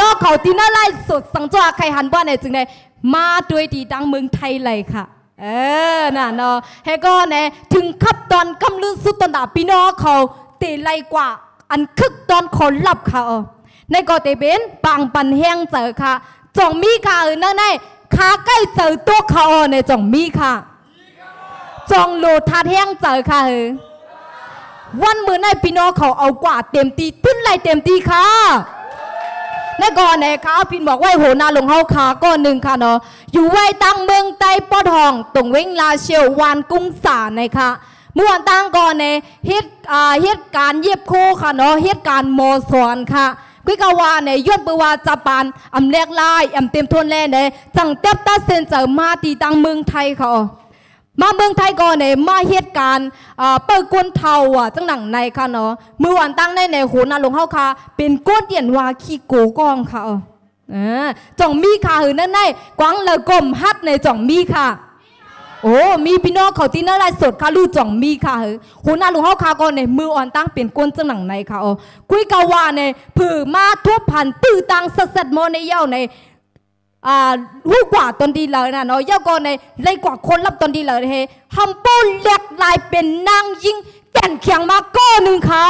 น้องเขาตีน่าไล่สุดสังจวใครหันบ้านไหนจึงได้มาด้วยดีดังเมืองไทยเลยค่ะ เออน่ะเนาะให้ก็เนี่ยถึงขับตอนกำลือสุดตอนดาพี่น้องเขาตีไล่กว่า อันคึกตอนคนหลับค่ะในก็เตเป็นปางปันแห้งเจอค่ะจงมีค่ะเออนั่นไงขาใกล้เจอตัวเขาในจงมีค่ะจงโลทัดแห้งเจอค่ะเออวันมือในพี่น้องเขาเอากว่าเต็มตีขึ้นไรเต็มตีค่ะ นก่อนเนี่ยค่ะพินบอกว่าโหนาลงเฮาขาก้อนหนึ่งค่ะเนาะอยู่ไว้ตั้งเมืองใต้ปอทองตรงเว้งลาเชียววานกุ้งสาในค่ะเมื่อวันตั้งก่อนเนี่ยเหตุอ่าเหตุการเย็บโคค่ะเนาะเหตุการโมสอนค่ะกุยกาวาเนี่ยยอดปวาจัปานอำแลกลายอำเต็มทนแล่เนี่ยจังเต็บตัดเซนเจอมาตีตั้งเมืองไทยค่ะ มาเมืองไทยก่อนเนี่ยมาเหตุการณ์เปิดก้นเทาอะจังหนังในค่ะเนาะเมื่อวันตั้งในในโหนาลงเฮาค่ะ เป็นก้นเตียนวาขี้โกกองค่ะเออจ่องมีค่ะหือนั่นในกวางเลกลมฮัดในจ่องมีค่ะ โอ้มีพี่น้องเขาที่น่าไรสดค่ะลูกจ่องมีค่ะหือโหนาลงเฮาค่ะก่อนในมืออ่อนตั้งเป็นก้นจังหนังในค่ะอ๋อคุยกาวาในผือมาทุบพันตื้อตังสัสๆโมในเย้าใน หูกว่าตนดีเลยนะเนาะย่าก็ในเลยกว่าคนรับตนดีเลยเฮฮัมโปเล็กลายเป็นนางยิงแก่นเขียงมาก้อหนึ่งค่ะ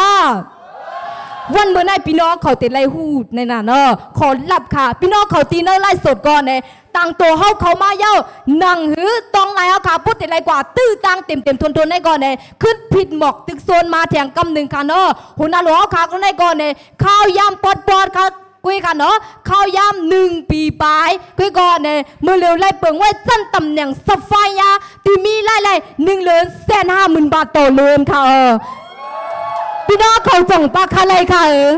วันเมื่อไหร่พี่น้องเขาติดไล่หูดในน่ะเนาะขอรับค่ะ พี่น้องเขาตีเนอไล่สดก่อนเนี่ยต่างตัวเฮาเขามาเย้านังหือตองไล่เอาค่ะพูดติดไรกว่า ตื้อตังเต็มเต็มทนทนในก่อนเนี่ยขึ้นผิดหมอกตึกโซนมาแถงกำหนึ่งค่ะเนาะหัวหน้าหลวงค่ะก็ในก่อนเนี่ยข้าวยำปอดปอดค่ะ กุยกันเนาะเข้าย่ำหนึ่งปีปลายกุยก่อนเนี่ยมือเร็วไล่เปิงไว้จันตำแหน่งสฟายาตีมีไล่ไล่หนึ่งเหรียญแสนห้าหมื่นบาทต่อเรือนค่ะเออพี่น้องเขาจ่องปลาคาเลยค่ะเออ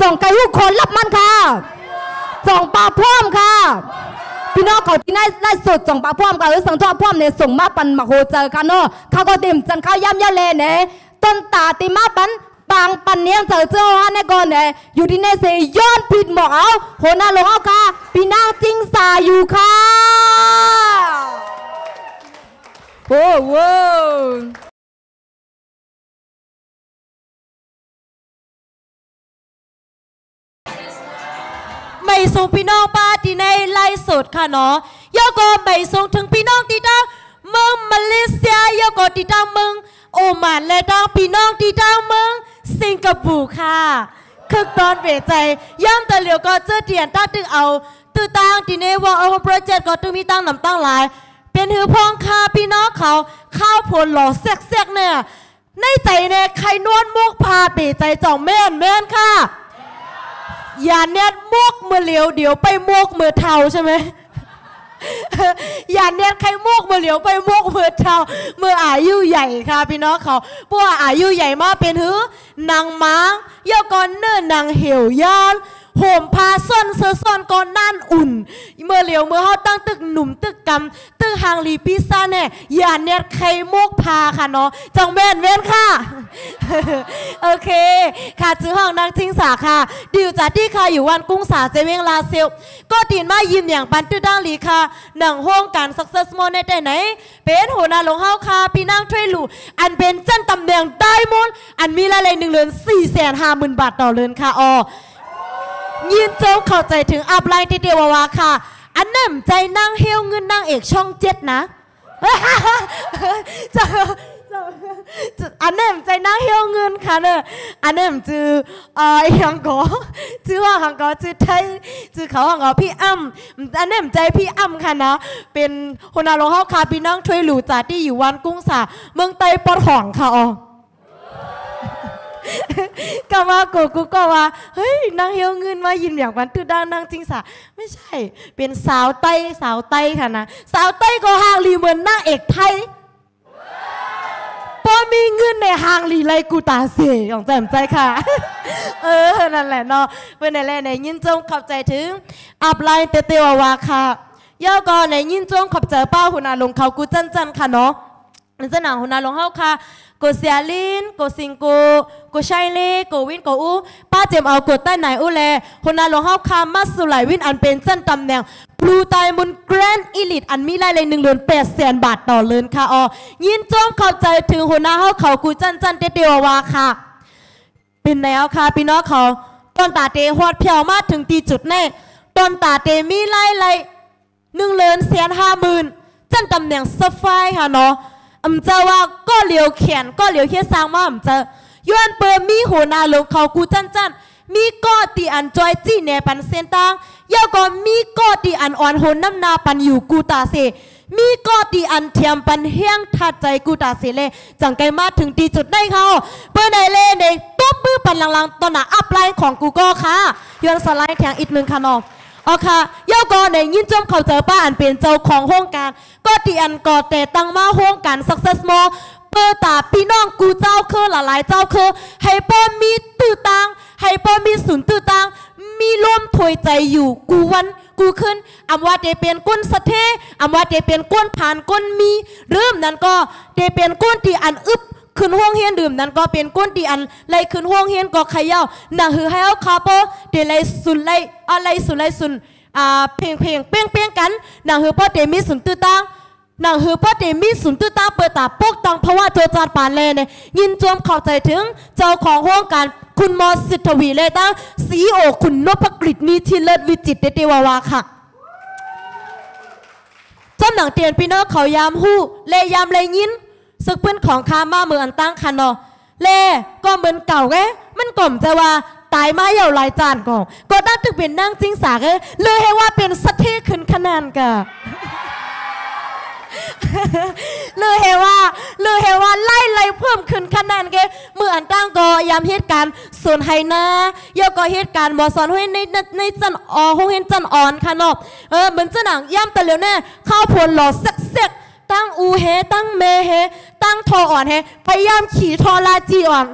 จ่องไก่ลูกคนรับมันค่ะจ่องปลาพร้อมค่ะพี่น้องเขาที่ได้ได้สดจ่องปลาพร้อมค่ะหรือสังทอดพร้อมเนี่ยส่งมาปันมาโฮเจอค่ะเนาะเขาก็เต็มจันข้าวย่ำยาเลเนี่ยต้นตาติมาปัน ปางปันเนียงเจอเจ้าฮะในก่อนเนี่ยอยู่ที่ในเสยย้อนผิดหมอกเอาโหน้าหลงเอาค่ะพี่นางจิงสาอยู่ค่ะโอ้โหไม่ส่งพี่น้องป้าที่ในไล่สดค่ะเนาะยาก็ไม่ส่งถึงพี่น้องที่ตั้งเมืองมาเลเซียยาก็ที่ตั้งเมืองโอมานและตั้งพี่น้องที่ตั้งเมือง สิงคโปร์ค่ะคึกตอนเวใจย่ำต่เหลียวก็เจอเตียนตั้งตึงเอาตื้อตั้งที่ในว่าเอาโปรเจกต์ก็ตึงมีตั้งนำตั้งหลาย เป็นหือพองค่ะพี่น้องเขาข้าวผลหล่อแซกๆเนี่ยในใจเนี่ยใครนวลมุกพาเปใจจ่องแม่นแม่นค่ะอย่าเน็ตมวกมือเหลียวเดี๋ยวไปมวกมือเทาใช่ไหม อย่าเนียนใครมวกมือเหลียวไปมวกมือเทามืออายุใหญ่ค่ะพี่น้องเขาพวกอายุใหญ่มากเป็นหือนางม้างเย่าก่อนเนิ่นนางเหี่ยวยาน ห่มผ้าส้นเสื้อส้นก่อนนั่นอุ่น เมื่อเหลียวเมื่อเขาตั้งตึกหนุ่มตึกกำตึกหางลีพิซซ่าเนี่ยอย่าเน็ตใครมกพาค่ะเนาะจังแม่นแม่นค่ะ โอเค ค่ะจื้อห้องนางทิ้งสาค่ะดิวจัดที่ค่ะอยู่วันกุ้งสาเจเวงลาเซลก็ตีนมายิมอย่างปันตื้อดังหลีค่ะหนังห้องการ success m o ในแต่ไหน เป็นหัวหน้าหลงเฮาค่ะพี่นางช่วยหลูอันเป็นจันตำแหน่งได้มนอันมีรายละหนึ่งเรือนสี่แสนห้าหมื่นบาทต่อเรือนค่ะออ ยินเจ้าเข้าใจถึงอัพไลน์ที่เดียววาค่ะ อันนั่นใจนางเฮลเงินนางเอกช่องเจ็ดนะจะจะอันนั้นใจนางเฮลเงินค่ะเนอะอันนั้นจือเอ่อยังก็จือว่าหังก็จือไทยจือเขาหังก็พี่อ้ำอันนั้นใจพี่อ้ำค่ะนะเป็นคนอาลงเฮาค่ะพี่น้องช่วยหลูจ่าที่อยู่วันกุ้งสาเมืองไต้ปอดห่องค่ะอ๋อ ก็ว่ากูกูก็ว่า เฮ้ยนางเฮียวเงินมายินอย่างวันตือดังนางจริงสะไม่ใช่ เป็นสาวไต้สาวไต้ค่ะนะ สาวไต้ก็ฮางลีเหมือนนางเอกไทยพอมีเงินในฮางลีไรกูตาเสียของแจ่มใจค่ะ เออ นั่นแหละเนาะเป็นอะไรในยินจงขอบใจถึง อัพไลน์เตเตวาวาค่ะย่อก่อนในยินจงขอบใจป้าหุนาลงเขากูจันจันค่ะเนาะในสนามหุนาลงเฮาค่ะ กูเสียลินกูสิงกูกูชัยเล่กูวินกูอูป้าเจมเอากูใต้ไหนอูแลหุนาลงเฮาค่ะมาสุไหลวินอันเป็นจันตำแหน่งบลูไตมุนแกรนด์อีลิตอันมีรายเลยหนึ่งเดือนแปดแสนบาทต่อเลือนค่ะอ๋อยินจงขอบใจถึงหัวหน้าเฮาเขากูจันจันเตเตียวาวาค่ะ เป็นแนวค่ะพี่น้องเขาตอนตาเตฮอดเพียวมาถึงตีจุดแน่ตอนตาเตมีไล่ไล่หนึ่งเลินเสียนห้าหมื่นจันตำแหน่งสไฟค่ะเนาะ อำเจาว่าก็เหลียวเขียนก็เหลียวเคียสร้างมาอำเจย้อนเปิดมีหัวนาลงเขากูจันจันมีก็ตีอันจอยจี้แนปันเซนตังย่าก็มีก็ตีอันอ่อนหนน้ำนาปันอยู่กูตาเสมีก็ตีอันเทียมปันเฮียงทัดใจกูตาเสเลจังไกมาถึงตีจุดได้เขาเปิ้นได้เล่ในตบปื้อปันลังๆตอนหนาอัพไลน์ของกูก็ค่ะย้อนสไลด์แทงอีกหนึ่งค่ะน้อง อ๋อค่ะเย่าก็ในยินจมเขาเจอป้าอันเป็นเจ้าของโครงการ ก็ตีอันก่อแต่ตั้งมาโครงการ success m o เปิดตาพี่น้องกูเจ้าคือหลายเจ้าคือให้ป้อมีตื้อตังให้ป้อมีศูนย์ตื้อตังมีลมถวยใจอยู่กูวันกูขึ้นอำว่าเดเป็นก้นสะเทอำว่าเดเป็นก้นผ่านก้นมี เริ่มนั้นก็เดเป็นก้นที่อันอึบ ขึ้นห้องเฮียนดื่มนั้นก็เป็นก้นที่อันไลขึ้นห้องเฮียนก็เขย่าหนังหือให้เอาคาโปเดไลสุนไลอะไรสุนไลสุนอ่าเพลงเพลงเปี้ยงเปี้ยงกันหนังหือพ่อเดมีสุนตื้อตังหนังหือพ่อเดมีสุนตื้อตังเปิดตาปกตังเพราะว่าโจจานปานแลเนี่ยยินจวมเข้าใจถึงเจ้าของห้องการคุณมอสิทธวีเลยตั้งสีโอคุณนพกฤษนิธิเลิศวิจิตเตติวาวาค่ะจำหนังเตียนพี่น้องเขายามหู้เลยามเลยยิน ซึกเพื่อนของคามาเมืออันตั้งคันเนาะเล่ก็เหมือนเก่าแกมันกล่อมจะว่าตายมาเหย่าลายจานก่อนก็ด้ถึงเป็นนั่งจริงสาเลยเลยให้ว่าเป็นสะเทขึ้นคะแนนกะเลยเฮว่าเลยเฮว่าไล่ไล่เพิ่มขึ้นคะแนนเกเมื่ออันตั้งก็ยามเหตุการณ์ส่วนไฮนาเยาก็เหตุการณ์บอสอนให้ในในในจันออห้องเห็นจันอ่อนค่ะนาะเออเหมือนจะหนังย่ำแต่เร็วแน่ข้าวผลหล่อเซ็กเซ็ก ตั้งอูเฮตั้งเมเฮตั้งทออ่อนเฮพยายามขี่ทอลาจีอ่อน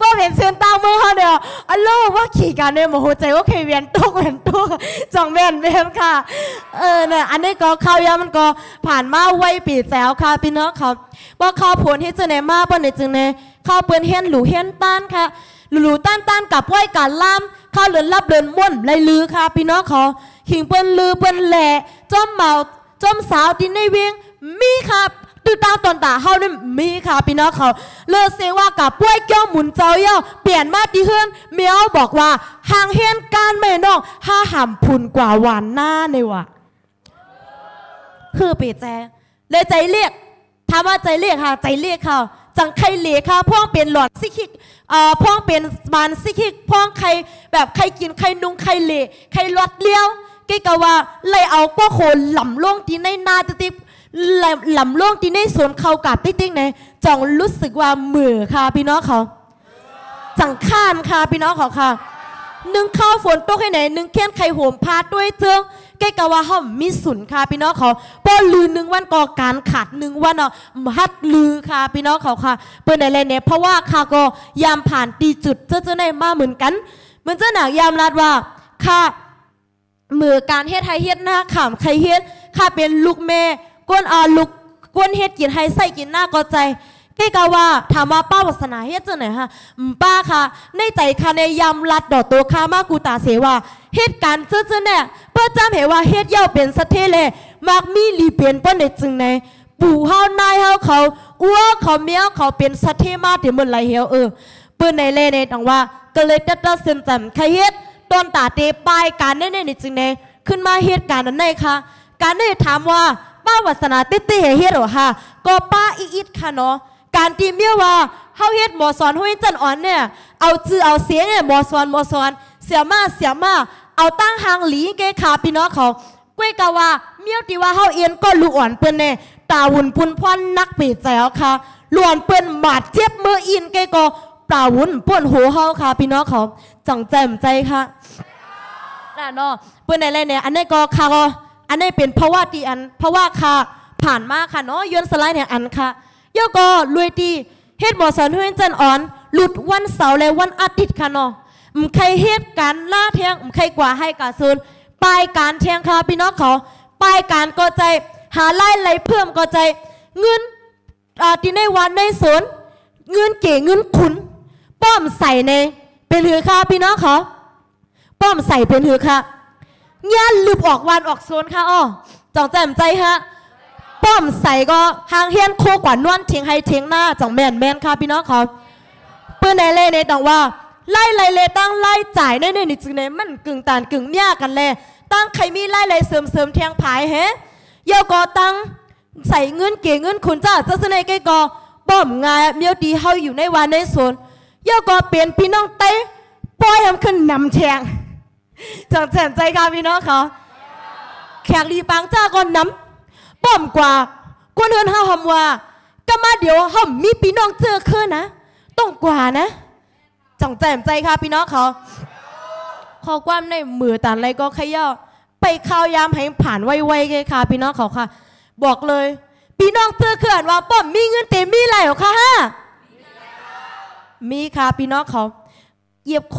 ก็เป็นเส้นตั้งเมื่อเขาเดียวอัลโลว่าขี่กันเนี่ยโมโหใจว่าเคยเวียนตกเวียนตกจังแม่นแม่นค่ะ เออเนี่ยอันนี้ก็ข้าวยามันก็ผ่านมาไวปีแจ๋วค่ะพี่น้องเขาว่าข้าวผลที่จะไหนมาบ่เนจึงเนี่ยข้าวเปิ้นเฮียนหลูเฮียนต้านค่ะหลูต้านต้านกับไหวการล่ามข้าวเลือนรับเดินม่วนไรลือค่ะ พี่น้องเขาขิงเปิ้นลือเปิ้นแหล่จอมเมา จมสาวดินในเวียงมีค่ะตื่นตาตอนตาเฮานี่มีค่ะพี่น้องเขาเลอเซว่ากับป่วยเกี้ยวหมุนเจ้าเย่าเปลี่ยนมาที่เฮือนเมียวบอกว่าห่างเฮียนการแม่น้องห้าหำพุนกว่าหวานหน้าในว่ะคือปีแจเลยใจเรียกถามว่าใจเรียกค่ะ ใจเรียกค่ะจังใครเหลียค่ะพ่องเป็นหลอดซิคิกเอ่อพ่องเป็นมานซิคิกพ่องใครแบบใครกินใครนุงใครเหลียใครลอดเลี้ยว กี่กะว่าเลยเอาก็โคนหล่ำล่วงที่ในนาติ๊บหล่ำหล่ำล่วงที่ในสวนเขากาดติ๊กติ๊กเนี่ยจ่องรู้สึกว่าเหมือค่ะพี่น้องเขาจังข้านค่ะพี่น้องเขาค่ะนึ่งข้าวฝนตกให้ไหนนึ่งเคี่ยนไข่โหมพาด้วยเจืองใกล้กะว่าห้อมมีสุนค่ะพี่น้องเขาป้อลือหนึ่งวันก่อการขาดหนึ่งวันเนาะฮัดลือค่ะพี่น้องเขาค่ะเปิ้นอะไรเนี่ยเพราะว่าค่ะก็ยามผ่านตีจุดเจ้าเจ้าในมาเหมือนกัน เหมือนเจ้าหนักยามรัดว่าค่ะ มือการเฮ็ดไทยเฮ็ดหน้าขำใครเฮ็ดค่ะเป็นลูกแม่ก้นอาลูกก้นเฮ็ดกินให้ใส่กินหน้าก็ใจใกล้กะว่าถามว่าป้าวัสนาเฮ็ดจังไหนฮะป้าค่ะในใจค่ะในยำรัดดอกตัวข้ามากูตาเสว่าเหตุการณ์เจ้าๆเนี่ยเพื่อจำเห็นว่าเฮ็ดเย่าเป็นสะเทเลมักมีลีเปลี่ยนเปิ้นในจึงในปู่เฮานายเฮาเขาอ้วเขาเมียเขาเป็นสะเทมาถึงมันไหลเหวเออเปิ้นในเล่ในตังว่าก็เลยตัดตัดสินจำใครเฮ็ด ตอนตาเตปายการในในจึงในขึ้นมาเหตุการณ์นั้นในค่ะ การได้ถามว่าป้าวัสนาติติเฮ็ดหรอค่ะก็ป้าอีอิดค่ะเนาะการตีเมียว่าเฮาเฮ็ดหมอสอนห้วยจันอ่อนเนี่ยเอาจื้อเอาเสียเนี่ยหมอสอนหมอสอนเสียมาเสียมาเอาตั้งหางหลีเกขาพี่น้องเขาก้วยกะว่าเมียวตีว่าเฮาเอียนก็ลูกอ่อนเปิ้นแน่ตาวุ่นพุนพรนักปีแจ๋วค่ะลวนเปิ้นบาดเจ็บมืออินเกก็ปลาวุ่นป่วนหัวเฮาค่ะพี่น้องเขาจังแจ่มใจค่ะ น่ะเนาะเปิ้นอะไรเนี่ยอันนี้ก็ค่ะก็อันนี้เป็นเพราะว่าตีอันเพราะว่าค่ะผ่านมาค่ะเนาะย้อนสไลด์เนี่ยอันค่ะเย่อก็รวยตีเฮ็ดหมอสอนเฮือนจันอ่อน หลุดวันเสาร์และวันอาทิตย์ค่ะเนาะอืมใครเฮ็ดการล่าเทียงอืมใครกว่าให้กาซูนปลายการเทียงค่ะพี่น้องเขาปลายการก็ใจหาไล่ไหลเพิ่มก็ใจเงินอ่าที่ในวันในสวนเงินเก๋เงินขุนป้อมใส่ในเป็นหือค่ะพี่น้องเขา ป้อมใส่เป็นหือค่ะงานลืบออกวันออกโซนค่ะอ้อจองแจ่มใจฮะป้อมใส่ก็หางเฮียนโคกว่านวลเทียงให้เทียงหน้าจังแมนแมนค่ะพี่น้องเขาเปื้อนในเล่ในตังว่า ไล่ไล่เลตั้งไล่จ่ายในในนี่จึงในมันกึ่งตานกึ่งเนี่ยกันเลยตั้งใครมีไล่ไล่เสริมเสริมแทงผายเฮเยาก็ตั้งใส่เงินเก๋เงินขุนจ้าจะเสนอไกก็ป้อมงายเมียวดีเฮาอยู่ในวันในสวนเยาก็เปลี่ยนพี่น้องเต้ปล่อยทำขึ้นนำแทง จังแจ่มใจค่ะพี่น้องเขาแขกรีปังจ้าก็นน้ำป้อมกว่าคนเฮือนเฮาหำว่าก็มาเดี๋ยวเฮามีพี่น้องเจอขึ้นนะต้องกว่านะจังแจ่มใจค่ะพี่น้องเขาขอความในมือตานอะไรก็ขย่อไปข้าวยามให้ผ่านไวๆเลยค่ะ พี่น้องเขาค่ะ บอกเลย พี่น้องเจอเขื่อนว่าป้อมมีเงินเต็มมีไรหรอคะฮะมีค่ะพี่น้องเขาเหยียบโค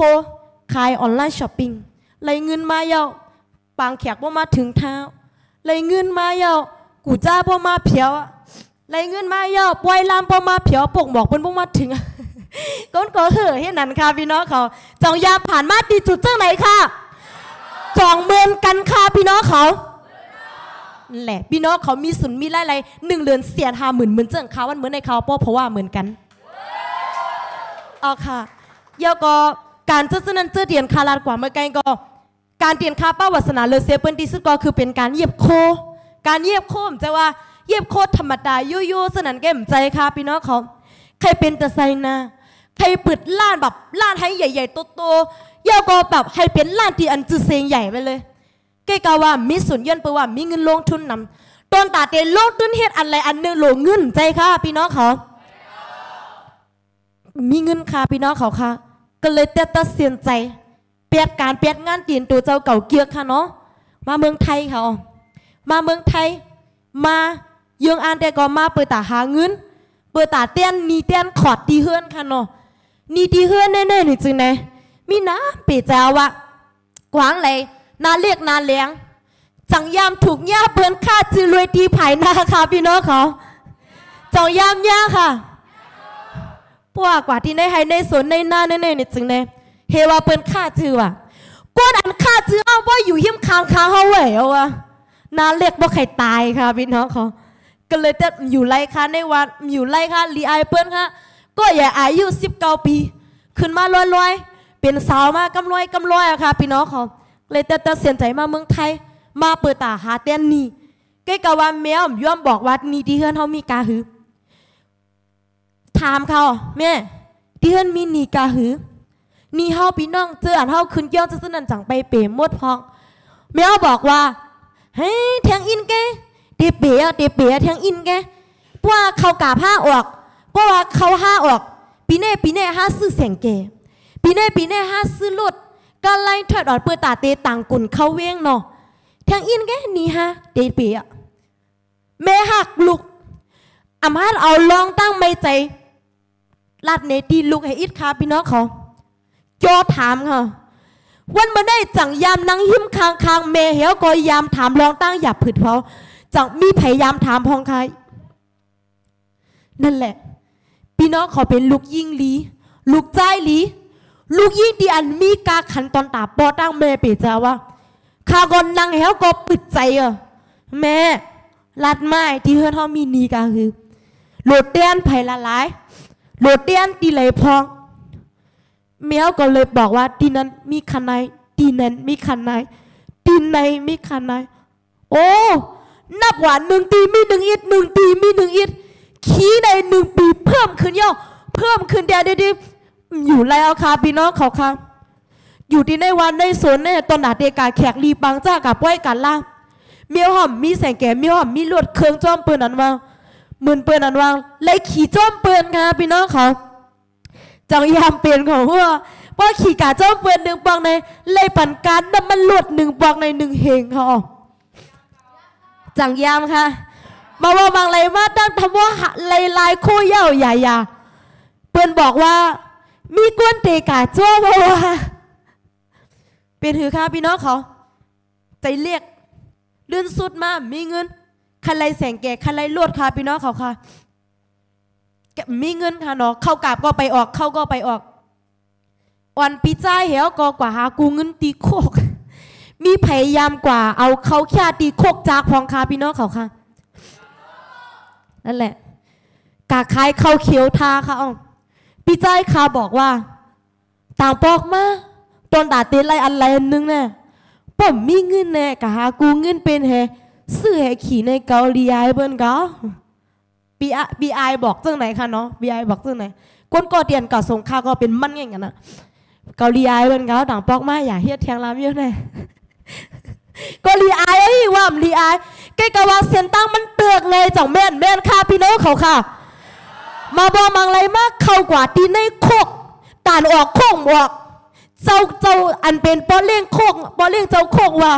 ขายออนไลน์ช้อปปิ้ง เลยเงินมาเยาปางแขกว่มาถึงเท้าเลยเงินมาเยากูจ้าพ่อมาเพียวอะเลยเงินมาเยาปล่อยลามพ่อมาเพียวปกบอกเพิ่นพ่อมาถึงก้นก็เหอให้นั่นค่ะพี่น้องเขาจองยาผ่านมาดีจุดเจ้าไหนค่ะจองเมือนกันค่ะพี่น้องเขาแหละพี่น้องเขามีสุนมีไล่ไรหนึ่งเดือนเสียนหาหมื่นเหมื่นเจ้าเขาวันเหมือนในเขาเพราะว่าเหมือนกันเอค่ะเยาก็การเจ้านั้นเจ้าเดียนคาลาดกว่าเมื่อไกลก็ การเตียนคาป้าวัสนาเลเซเปิลที่สุดก็คือเป็นการเยียบโค การเยียบโคมจะว่าเยียบโคธรรมดายุ่ยๆสนันแก้มใจค่ะพี่น้องเขาใครเป็นแต่ไซนาใครเปิดล้านแบบล้านให้ใหญ่ๆโตๆเยาก็แบบให้เป็นล้านที่อันจือเซงใหญ่ไปเลยเกกาว่ามีส่วนย่นเปว่ามีเงินลงทุนนำตอนตาเตลงทุนเฮ็ดอันไรอันหนึงหลงเงินใจค่ะพี่น้องเขามีเงินค่ะพี่น้องเขาค่ะ ก็เลยเตตัดเสียนใจ เปียดการเปียดงานตีนตัวเจ้าเก่าเกียกค่ะเนาะมาเมืองไทยค่ะมาเมืองไทย มาเยืองอันแต่ก็มาเปิดตาหาเงินเปิดตาเต้นนีเต้นขอดตีเฮือนค่ะเนาะนีตีเฮือนแน่ๆหนี่จึงไหนมีน้ำปีเจ้าวะกวางเลยนาเรียกนาเลี้ยงจังยามถูกย่าเพิ่นฆ่าจือรวยตีไผ่นาค่ะพี่น้องเขาจังยามย่าค่ะพวกกว่าที่ในไฮในสวนในหน้าในในนี่จึงใน เฮว่าเปิ้นฆ่าจือว่ะกวนอันฆ่าจือเอาว่าอยู่หิมคางคางเฮาแหววอะนาเรียกบ่ใครตายค่ะพี่น้องเขาก็เลยจะอยู่ไรค่ะในวันอยู่ไรค่ะลีไอเปิ้นค่ะก็อย่าอายุ19ปี ขึ้นมาลอยๆ เป็นสาวมากำลอยกำลอยอะค่ะ พี่น้องเขาเลยแต่ตัดสินใจมาเมืองไทย มาเปิดตาหาเต้นนี่ใกล้กับว่าแมวย่อมบอกว่านี่ที่เฮือนเฮามีกาหือถามเขาแม่ที่เฮือนมีนีกาหือ นี่เฮาพี่น้องเจออันเฮาขึ้นเกี่ยวจะสนั่นจังไปเป๋หมดพองแม่บอกว่าเฮ้ยแทงอินแกเดเป๋อเดเป๋อแทงอินแกเพราะว่าเขากาผ้าออกเพราะว่าเขาห้าออก ปีเน่ปีเน่ห้าซื้อเสียงแกปีเน่ปีเน่ห้าซื้อรถก็ไล่ถอดออดเปิดตาเตต่างกุนเข้าเว้งเนาะแทงอินแกนี่ฮะเดเป๋อแม่หักลูกอำมาตย์เอาลองตั้งไม่ใจลาดเนตีลูกให้อิดค่ะพี่น้องเขา จอถามค่ะวันมาได้จังยามนังหิมคางคางเมเหียวก็ยามถามลองตั้งหยับผืดเพาจังมีพยายามถามพองใครนั่นแหละ พี่น้องขาเป็นลูกยิ่งลีลูกใจลีลูกยิ่งดีอันมีกาขันตอนตาปอตั้งเมเปจาว่าข้าก่อนนั่งเหียวก็ปิดใจอะแม่ลัดไม้ที่เฮือนเขามีนีกาคือโหลดเตียนไผ่ละหลายโหลดเตียนตีเลยพอง เมียวก็เลยบอกว่าตีนั้นมีคันในตีนั้นมีคันในตีในมีคันในโอ้นับว่าหนึ่งตีมีหนึ่งอิดหนึ่งตีมีหนึ่งอิดขี้ในหนึ่งปีเพิ่มขึ้นย่อเพิ่มขึ้นเดียวเดียวเดียวอยู่แล้วค่ะพี่น้องเขาค่ะอยู่ที่ในวันในสวนเนี่ยตอนหนาเดกาแขกรีบังจ้ากับไว้กันล่าเมียวหอมมีแสงแก่เมียวหอมมีลวดเครื่องจ้อมปืนอันวางมื่นปืนอันวางเลยขี่จ้อมปืนค่ะพี่น้องเขา จังยามเปลี่ยนของหัวเพราะขี่กาเจ้อมปืนหนึ่งปองในเลยปั่นการน้ำมันลวดหนึ่งปองในหนึ่งเฮงค่ะจังยามค่ะ มาว่าบางไรมาตั้งทำว่าลายลายโคเย่าใหญ่ยาเปิ้นบอกว่า มีกวนเตกาจ้วว่าเป็นหือค่ะพี่น้องเขาใจเรียกเลื่อนสุดมามีเงินคันไรแสงแก่คันไรลวดค่ะพี่น้องเขาค่ะ มีเงินค่ะเนาะเข้ากาบก็ไปออก เข้าก็ไปออกอ่อนปีจ้าเหวก็กว่าหากูเงินตีโคก มีพยายามกว่า เอาเขาแค่ตีโคกจากพองค่ะพี่น้องเขาค่ะนั่นแหละกาคายเข้าเขียวทาค่ะอ๋อพี่จ้ายค่ะบอกว่า ต่างปอกมาตอนตาเต้นไรอันไรอันนึงแน่ป้อมมีเงินแน่กะหากูเงินเป็นแฮซื้อแฮขี่ในเกาหลีไอเบิ้นกะ บีไอบีไอบอกจังไหนคะเนาะบีไอบอกจังไหนก้นก่อเตียนก่อสงคราก็เป็นมันอย่างนั้นนะเกาหลีไอเบิ้นกะต่างปอกมาอย่าเฮ็ดเทียงรามเยอะแน่ก็รีไอไอ้ว่ามรีไอใกล้กะว่าเสียนตั้งมันเตือกเลยจ่องแม่นแม่นค่ะพี่น้องเขาค่ะ มาบอมังไรมากเข้ากว่าตีในโคกตานออกโคกบอกเจ้าเจ้าอันเป็นปอเลี้ยงโคกปอเลี้ยงเจ้าโคกว่า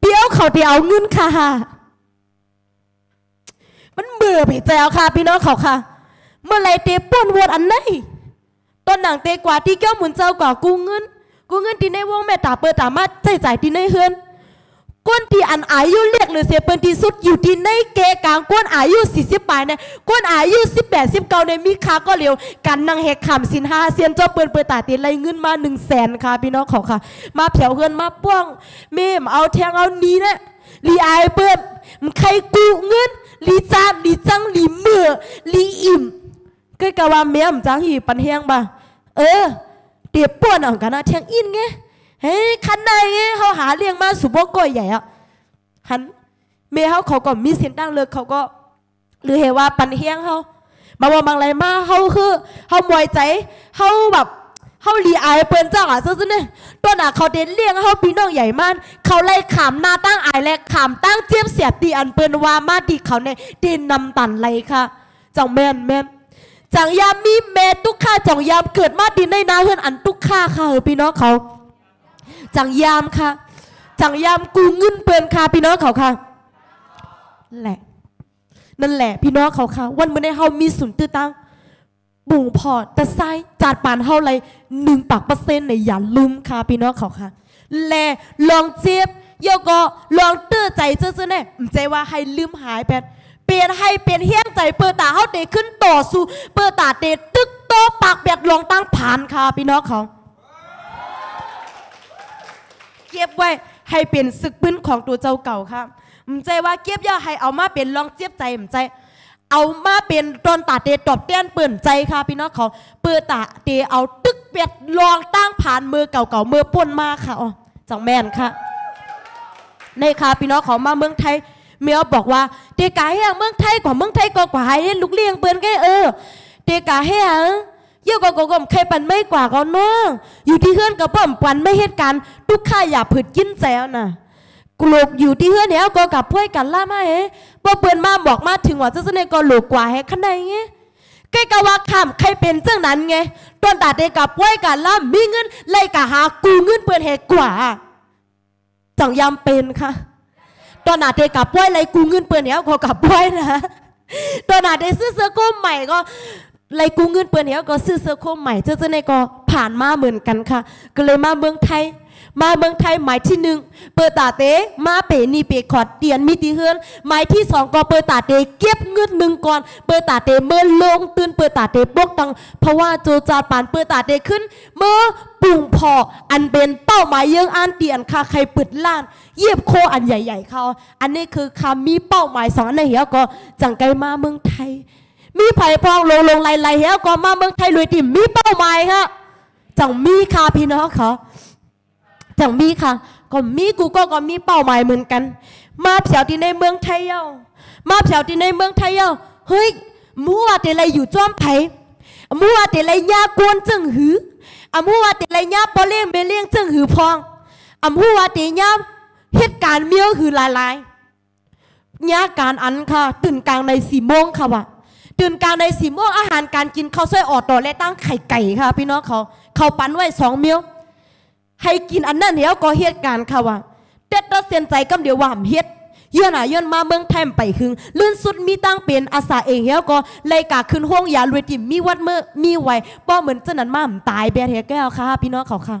เปี้ยวเขาที่เอาเงินค่ะ อไปแจวค่ะ พี่น้องเขาค่ะ เมื่อไรเตะป้วนวดอันไหนต้นหนังเตะกว่าที่แก้วหมุนเจ้ากว่ากูเงิน กูเงินที่ในวงแม่ตาเปิดตามาใจจ่ายที่ในเฮือนก้นที่อันอายุเรียกหรือเสียเปิ้นที่สุดอยู่ที่ในเกกลางก้นอายุ40ปลายเนี่ยก้นอายุ18 19ในมีคาก็เร็วกันนางเฮกขำสินห้าเซียนเจ้าเปิ้นเปิดตาตีไรเงินมา1 0 0 0 0แสนค่ะพี่น้องเขาค่ะ มาเผาเฮือนมาป้องเมมเอาแทงเอานี้นะลีอายเปิ้น มันใครกูเงินลีจานลีจังลีเมื่อลีอิ่มก็กะว่าแม่มจังหีปันแฮงบ่เออเดี๋ยวป้วนเอากันนะแทงอินไงเฮ้ยคันใดเขาหาเลี้ยงมาสุบก้อยใหญ่อะหันเมเขาเขาก็มีเสียงดังเลยเขาก็หรือเฮว่าปันเฮียงเขามาว่าบางไรมาเขาคือเขามวยใจเขาแบบ เขาลีอายเปิ้นเจ้าอะซึ่งเนี่ยตัวน่ะเขาเด่นเลี้ยงเขาพี่น้องใหญ่มากเขาไล่ขามหน้าตั้งอายและขามตั้งเจี๊ยบเสียบตีอันเปิ้นว่ามาดีเขาเนี่ยเด่นนำตันไรค่ะจังแม่นแม่นจังยามมีแม่ตุกข้าจังยามเกิดมาดีในนาเฮือนอันตุกข้าค่ะเออพี่น้องเขาจังยามค่ะจังยามกูเงินเปินค่ะพี่น้องเขาค่ะแหละ นั่นแหละพี่น้องเขาค่ะ วันเมื่อในเฮามีศูนตื้อตั้ง บุ่งพอแต่ไซจาดปานเฮาไรหนึ่งปากเปอร์เซ็นต์ในอย่าลืมค่ะพี่น้องเขาค่ะ และลองเจ็บเยาก็ลองเตื้อใจเจ้าๆแน่มใจว่าให้ลืมหายแปเปลี่ยนให้เปลี่ยนเฮี้ยงใจเปิดตาเฮาเตะขึ้นต่อสู้เปิดตาเตะตึกโตปากแบบลองตั้งผ่านค่ะพี่น้องเขาเก็บไว้ให้เป็นศึกปืนของตัวเจ้าเก่าครับมใจว่าเก็บย่าให้เอามาเป็นลองเจี๊ยบใจมใจ เอามาเป็นตอนตาเตตอบเต้นเปิ่นใจค่ะพี่น้องเขาเปิดตาเตเอาตึกเป็ดลองตั้งผ่านมือเก่าๆมือป่นมาค่ะอ๋อจังแม่นค่ะในค่ะพี่น้องเขามาเมืองไทยเมียบอกว่าเตกาเฮียงเมืองไทยกว่าเมืองไทยก็กว่าให้ลูกเลี้ยงเปิ้นแกเออเตกาเฮียงเยี่ยวก็กก็ใครปันไม่กว่าก็น้องอยู่ที่เฮือนกับป้อมปันไม่เหตุการณ์ทุกข้าอย่าผืดกินแซวน่ะ กลูกอยู่ที่เฮือนเนี่ยก็กับพ่วยกันล่ามาเฮ้พอเปิ้นมาบอกมาถึงว่าเจ้าเสน่ห์ก็หลูกกว่าให้ขันใดเงี้ยใกล้กะว่าข้ามใครเป็นเจ้านั้นไงตอนตาเตกับพ่วยกันล่ามีเงินไล่กะหากูเงินเปิ้นเหตุกว่าจังยามเป็นค่ะตอนหนาเทกับป้วยไรกูเงินเปื่อนเนี้ยก็กับป้วยนะตอนหนาเทซื้อเสื้อโค้มใหม่ก็ไรกูเงินเปื่อนเนี้ยก็ซื้อเสื้อโค้มใหม่เจ้าเจ้าในก็ผ่านมาเหมือนกันค่ะ ก็เลยมาเมืองไทย มาเมืองไทยหมายที่หนึ่งเปิดตาเตมาเปนีเปขอดเตียนมิติเฮือนหมายที่สองก็เปิดตาเตเก็บเงินหนึ่งก่อน เปิดตาเตเมื่อลงตื่นเปิดตาเตปกตังเพราะว่าโจจาปานเปิดตาเตขึ้น เมื่อปุ่งพออันเป็นเป้าหมายเยื่องอันเตียนค่ะใครเปิดล้าน เยียบโคอันใหญ่ ๆเขาอันนี้คือคำมีเป้าหมายสองอันในเหี่ยวก็จังไกมาเมืองไทย มีไผ่พองลงลงไล่ไล่เหี่ยวก็มาเมืองไทยรวยติ่มมีเป้าหมายค่ะจังมีค่ะพี่น้องค่ะ จังมีค่ะก็มีกูก็ก็มีเป้าหมายเหมือนกัน มาเผียวที่ในเมืองไทยเย้ามาเผียวที่ในเมืองไทยเย้าเฮ้ยมัวแต่ไรอยู่จ้อมไผ่มัวแต่ไรยากวนจึงหืออมัวแต่ไรยาปอเลี้ยงเบเลี้ยงจึงหือพองอมัวแต่ยาเหตุการณ์เมียวคือหลายๆยาการอันค่ะ ตื่นกลางในสี่โมงค่ะว่ะตื่นกลางในสี่โมงอาหารการกินข้าวซอยออดต่อและตั้งไข่ไก่ค่ะ พี่น้องเขาเขาปั้นไว้สองเมียว ให้กินอันนั้นเดี๋ยวก็เหตุการณ์ค่ะว่ะเด็ดตัดเสียนใจกำเดียวว่าเฮ็ดเยื่อหน่ะเยื่อนมาเมืองไทยไปคึงลื่นสุดมีตั้งเป็นอาสาเองเฮียก็เลยกาขึ้นห้องยาลวยติมมีวัดเมื่อมีไว้ป้อเหมือนเจ้านั้นมาตายแบดเฮแก้วค่ะ พี่น้องเขาค่ะ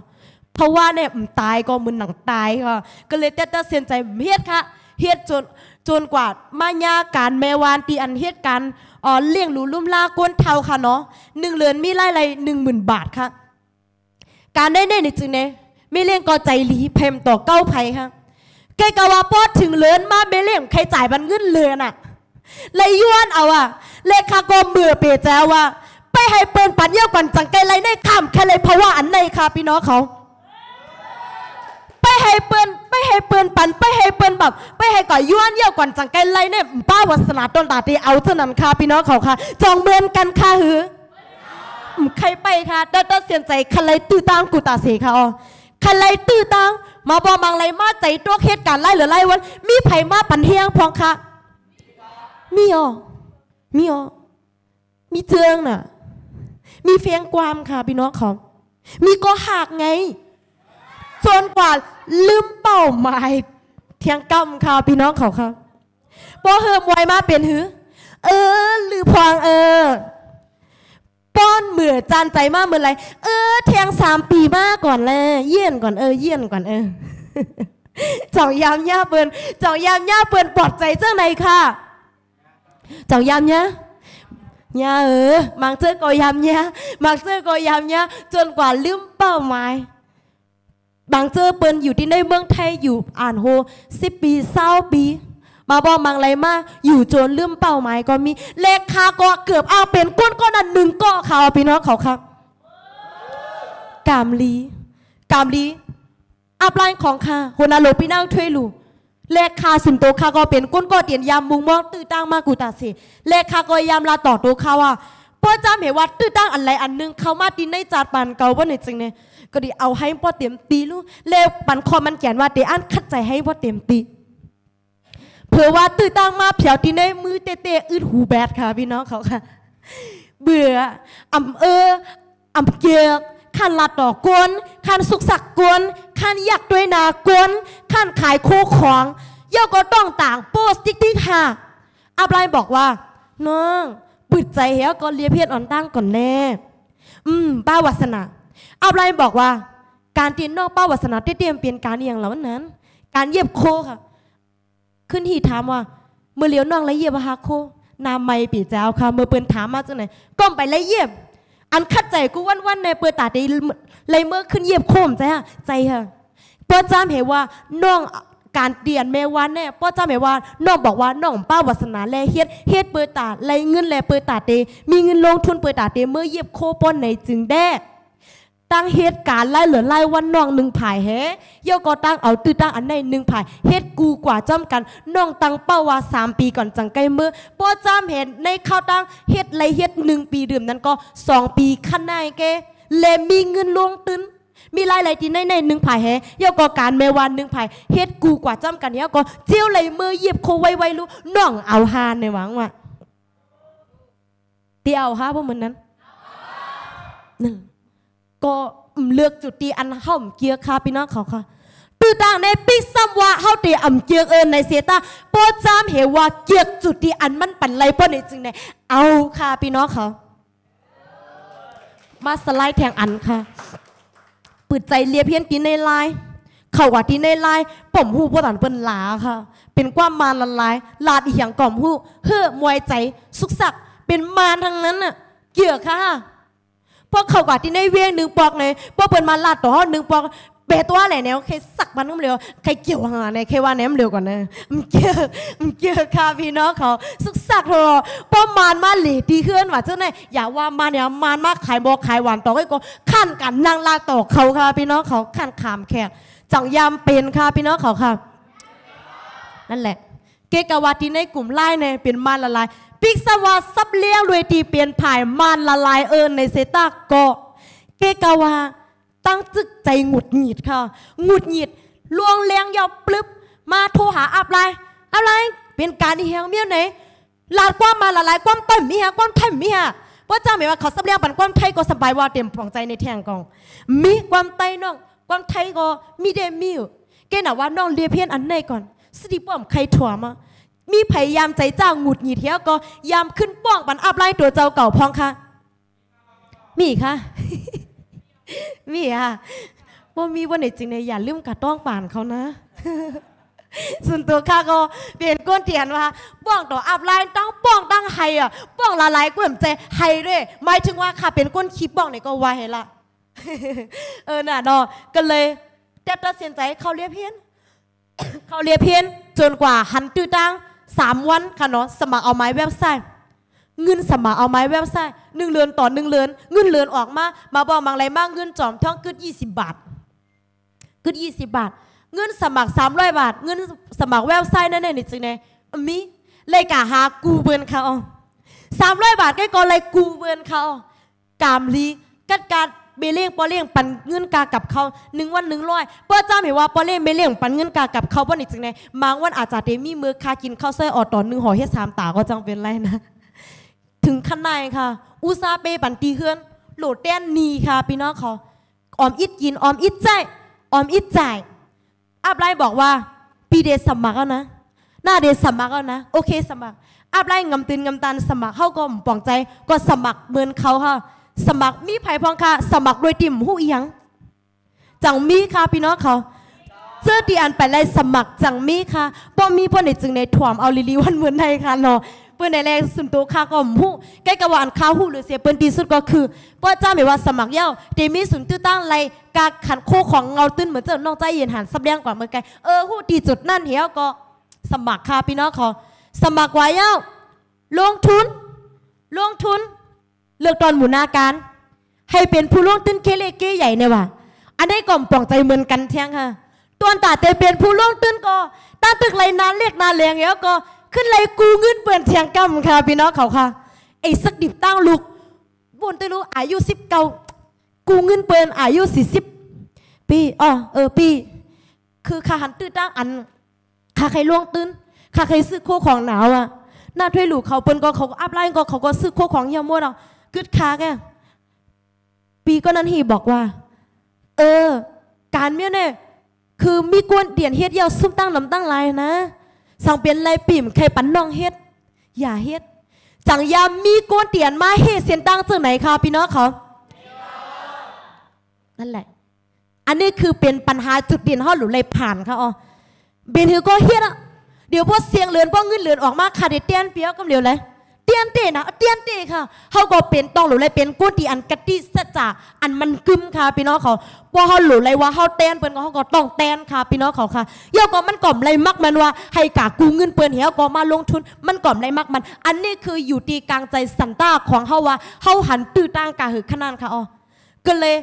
เพราะว่าเนี่ยตายก็มันหนังตายค่ะ ก็เลยแต่ตัดสินใจเฮ็ดค่ะเฮ็ดจนจนกว่ามายาการแมวานตีอันเฮ็ดการอ๋อเลี้ยงหลูลุ่มลาก้นเทาค่ะเนาะหนึ่งเรือนมีไล่ไรหนึ่งหมื่นบาทค่ะ การได้ในนี่จึงเนี่ย ไม่เลี้ยงก็ใจหลีเพมต่อเก้าไผ่ค่ะแกกะว่าพอถึงเลือนมาไม่เลี้ยงใครจ่ายบันเงินเลือนอะเลยย้วนเอาอะเลขาก็เบื่อเปรแจวว่า ไปให้เปิ้นปันเยี่ยวก่อนจังไกลไรในข้ามแค่เลยเพราะว่าอันในค่ะพี่น้องเขาไปให้เปิ้นไปให้เปิ้นปันไปให้เปิ้นแบบไปให้ก่อยย้วนเยี่ยวก่อนจังไกลไรเนี่ยป้าวัสนาต้นตาตีเอาเท่านั้นค่ะพี่น้องเขาค่ะ จองเมือนกันค่ะหือใครไปค่ะเด้อเด้อเสียนใจใครตื้อตามกูตาเสค่ะอ๋อ คันไรตื้อตามมาบอมังไรมาใจตัวเหตุการณ์ไล่หรือไล่วัน มีไผมาปันเฮียงพองคะมีอ๋อมีอ๋อมีเจืองน่ะ มีเฟียงกวามค่ะพี่น้องเขามีก็หักไงจนกว่าลืมเป้าหมายเทียงกำค่ะพี่น้องเขาค่ะพอเฮิมไวมาเป็นหือ เออหรือพวงเออ ป้อนเหมือจานใจมากเหมือนไรเออเทียงสามปีมากก่อนเลยเยี่ยนก่อนเออเยี่ยนก่อนเออเจ้ายามย่าเปินเจ้ายามย่าเปินปลอดใจเจ้าไหนค่ะ เจ้ายามย่าย่าเออมังเจอก็ยามย่ามังเจอก็ยามย่าจนกว่าลืมเป้าหมายบางเจอเปิ้นอยู่ที่ในเมืองไทยอยู่อ่านโฮสิบปีเศร้าปี มาบอกมังไรมาอยู่จนเลืมเป้าหมายก็มีเลขคาก็เกือบเอาเป็นก้นก็นั่นหนึ่งก็เขาพี่น้องเขาครับกามลีกามลีอัพไลน์ของข้าหัวนาโลพี่นั่งถ้วยลูเลขคาสุนโตคาก็เป็นก้นก็เตียนยามมุงมองตื้อตั้งมากูตาเสเลขคาก็ยามลาต่อตัวเขาว่าป้อจำเห็นว่าตื้อตั้งอันไรอันหนึงเขามาตีในจาดปันเก่าว่าในจริงเนี่ยก็ดีเอาให้ป้อเต็มตีลูกเลขปันคอมันเขียนว่าเตอันคัดใจให้ป้อเต็มตี เผื่อว่าตื่นตั้งมาเผียวตีในมือเตะๆอึดหูแบดค่ะพี่น้องเขาค่ะ เบื่ออ่ำเอออ่ำเกียกขันลัดดอกกวนขันสุกสักกวนขันยักด้วยนากวนขันขายโคของเย่าก็ต้องต่างโปสติ๊กติ๊กค่ะอับไลน์บอกว่าน้องปิดใจเหี้ยก็เลียเพียรอ่อนตั้งก่อนแน่ อืมป้าวัสนาอับไลน์บอกว่า การตีนนอกป้าวัสนาเตรียมเปลี่ยนการอย่างเหล่านั้น การเย็บโคค่ะ ขึ้นที่ถามว่าเมื่อเลี้ยวน้องไรเยียบอะฮะโคนามไม่ปีเจ้าค่ะเมื่อเปิ้นถามมาจังไหนก้มไปไรเยียบ อันคัดใจกูวันวันๆในเปิดตาด้เลยเมื่อขึ้นเยียบโคมใจฮะใจค่ะป้อจำเห็นว่าน้องการเตียนแม่วันแน่ป้อจำเห็นว่าน้องบอกว่าน้องป้าวาสนาแลเฮ็ดเฮ็ดเปิดตาไรเงินแลเปิดตาเตมีเงินลงทุนเปิดตาเตเมื่อเยียบโคป้อนในจึงแด้ ตั้งเหตุการณ์ไล่เหลือไล่วันน้องหนึ่งผายแฮเย่อก็ตั้งเอาตื้อตั้งอันในหนึ่งผายเฮ็ดกูกว่าจ้ำกันน้องตั้งเป้าว่าสามปีก่อนจังไกลเมื่อป้อจ้ำเห็นในข้าวตั้งเฮ็ดไรเฮ็ดหนึ่งปีดื่มนั้นก็สองปีขั้นในแกเลมีเงินลงตึ้นมีรายไรที่ในในหนึ่งผายแฮเย่อก็การเมวันหนึ่งผายเฮ็ดกูกว่าจ้ำกันเย่อก็เจียวไหลมือเยียบโคไวไวรู้น้องเอาฮานในหวังว่าเตียวฮะพวกมันนั้นนั่น ก็เลือกจุดตีอันเข้าเกียร์คาพี่น้องเขาค่ะตือต่างในปิกซัมว่าเฮาตีอ่ำเกียร์เอินในเสียตาโปรจามเหว่าเกียร์จุดตีอันมันปันไรป้อในจึงในเอาค่ะพี่น้องเขามาสไลด์แทงอันค่ะปืดใจเลียเพี้ยนตีในไลน์เข่าว่าตีในไลน์ผมหูพวกตันเปิ้นหลาค่ะ เป็นความมารละลายลาดอีหยังก่อมหูเฮ้อมวยใจสุกสักเป็นมารทั้งนั้นน่ะเกี่ยวค่ะ พวกเขากว่าที่ในเวียงหนึ่งปอกเลยพวกเปิดมาลาดต่อหนึ่งปอกเปตัวอะไรเนี่ยใครสักมันน้ำเร็วใครเกี่ยวหาเนี่ยใครว่าเนี่ยมันเร็วกว่านะมันเกี่ยวมันเกี่ยวค่ะพี่น้องเขาสุกสักเถอะป้อมานมาหลีดีขึ้นว่าเจ้าเนี่ยอย่าว่ามาเนี่ยมานมาขายบอกขายหวานต่อให้ก็ขั้นกันนางลาต่อเขาค่ะพี่น้องเขาขั้นขามแขกจังยามเป็นค่ะพี่น้องเขาค่ะ นั่นแหละ เกกาวาที่ในกลุ่มไล่เนี่ยเป็นมาละลาย ปิกสวาซับเลี้ยงรวยตีเปลี่ยนผ่ายมารละลายเอินในเซตาเกาะเกกาวาตั้งจึกใจหงุดหงิดค่ะหงุดหงิดลวงเลี้ยงยอบปลึบมาโทรหาอับไลอับไลเป็นการที่เฮียงเมียวไหนลาดความมาละลายความเต็มมีฮะความเต็มมีฮะพราะจ้าหมายว่าเขาสับเลี้ยงปันความไทยก็สบายว่าเต็มปองใจในแทงกอง มีความไตน้องความไทยก็มีเดมิวเกน่ะว่าน้องเรียเพี้ยนอันไหนก่อนสติป้อมใครถั่วมา มีพยายามใจเจ้าหงุดหงิดเที่ยวก็ยามขึ้นป้องบันอัพไล่ตัวเจ้าเก่าพองค่ะ มีค่ะมีค่ะว่ามีวันไหนจริงเนี่ยอย่าลืมกระต้องป่านเขานะส่วนตัวข้าก็เปลี่ยนก้นเตียนว่าป้องต่ออัพไลน์ต้องป้องตั้งไฮอะป้องละลายกลุ่มใจไฮด้วยหมายถึงว่าข้าเป็นก้นคีป้องเนี่ยก็ไวละเออน่ะเนาะก็เลยแต่ตัดสินใจเขาเรียกเพี้ยนเขาเรียกเพี้ยนจนกว่าหันตื้อตั้ง สามวันค่ะเนาะสมัครเอาไม้เว็บไซต์เงินสมัครเอาไม้เว็บไซต์หนึ่งเรือนต่อหนึ่งเรือนเงินเรือนออกมา มาบอกมังไรมากเงินจอมท่องกึดยี่สิบบาทกึดยี่สิบบาท เงินสมัครสามร้อยบาท เงินสมัครเว็บไซต์นั่นเนี่จึงไงมีเลยกะหากูเบิร์นเขาสามร้อยบาทก็ก็เลยกูเบิร์นเขากามลีกัดการ เบเลียงปอเลียงปันเงินกากับเขาหนึ่งวันหนึ่งร้อยเพื่อจ้าเห็นว่าปอเลียงเบเลียงปันเงินกากับเขาบ่นี่จึงไงบางวันอาจจะเดมีมือคากินข้าวซอยออดต่อหนึ่งห่อเฮ็ดสามตาก็จังเป็นไรนะ ถึงขั้นาดค่ะ อุตสาเปบันตีเฮือนโหลดแต้นนีค่ะพี่น้องเขาออมอิดกินออมอิดใจออมอิดจ่ายอับไลบอกว่าปีเดสมัครแล้วนะหน้าเดสมัครแล้วนะ โอเคสมัครอับไลงำตืนงำตันสมัครเข้าก็ป่องใจก็สมัครเหมือนเขาค่ะ สมัครมีไผ่พองค่ะ สมัครโดยติ่มหู้อียงจังมีค่ะพี่น้องเขาเสื้อตีอันไปไล่สมัครจังมีค่ะป้อมีพ่อในจึงในถ่วมเอาลิลิวันเหมือนในค่ะเนาะเปิ้นในแรงสุนโตค่าก็หู้ใกล้กับว่าอันค้าหู้หรือเสียเปิ้นตีสุดก็คือป้อจ้าหมายว่าสมัครเย้าเตมีสุนตื้อตั้งไรกาขันโคของเงาตื้นเหมือนเจ้าน้องใจเย็นหันสับเลี้ยงกว่าเมื่อไกลเออหู้ตีจุดนั่นเหี่ยก็สมัครค่ะพี่น้องเขาสมัครไว้เย้าลงทุน ลงทุน เลือกตอนหมุนาการให้เป็นผู้ลงตื้นเคเลเก้ใหญ่เนี่ยว่ะอันนี้ก็ปล่องใจเหมือนกันเที่ยงค่ะตัวนตาเตเป็นผู้ลงตื้นก็ตั้งตึกไรนานเรียกนานแรงแล้วก็ขึ้นไรกูเงินเปื่อนเทียงกำค่ะพี่น้องเขาค่ะไอ้สักดิบตั้งลูกบนตรู้อายุสิบเก้ากูเงินเปื่อนอายุสี่สิบปีอ๋อเออปี คือขาหันตื้อตั้งอันขาใครล่วงตื้นขาใครซื้อโคของหนาวอะหน้าถ้วยหลูกเขาเปิ้นก็เขาก็อัพไลน์ก็เขาก็ซื้อโคของเยี่ยมมดอะ กึดคาแกปีก็นั้นฮีบอกว่า เออ การเมียเนี่ยคือมีกวนเดียนเฮ็ดเยาซุ่มตั้งลำตั้งลายนะ สั่งเป็นไรปิ่มใครปันน้องเฮ็ดอย่าเฮ็ดจังยามมีกวนเตียนมาเฮ็ดเสียนตั้งจากไหนคะพี่น้องเขานั่นแหละ อันนี้คือเป็นปัญหาจุดเด่นเขาหรือเลยผ่านค่ะอ๋อเบนฮือก็เฮ็ดอะเดี๋ยวพอเสียงเหลือนพอเงินเหลือนออกมาค่ะเดียวเตียนเปียวกำเหลียวเลย เตียนเตนะเตียนเตค่ะเขาก็เป็นต้องหรือเลยเป็นก้นตีอันกะติสจะอันมันกึมค่ะพี่น้องเขาพอเขาหรือเลยว่าเขาเต้นเปิ้นก็เขาก็ต้องเต้นค่ะพี่น้องเขาค่ะเย่าก็มันกล่อมไรมักมันว่าให้กากูเงินเปิ้นเหี่ยก็มาลงทุน มันกล่อมไรมักมัน อันนี้คืออยู่ตีกลางใจสันต้าของเขาว่าเขาหันตื้อตั้งกาหือขนาดค่ะอ๋อก็เลย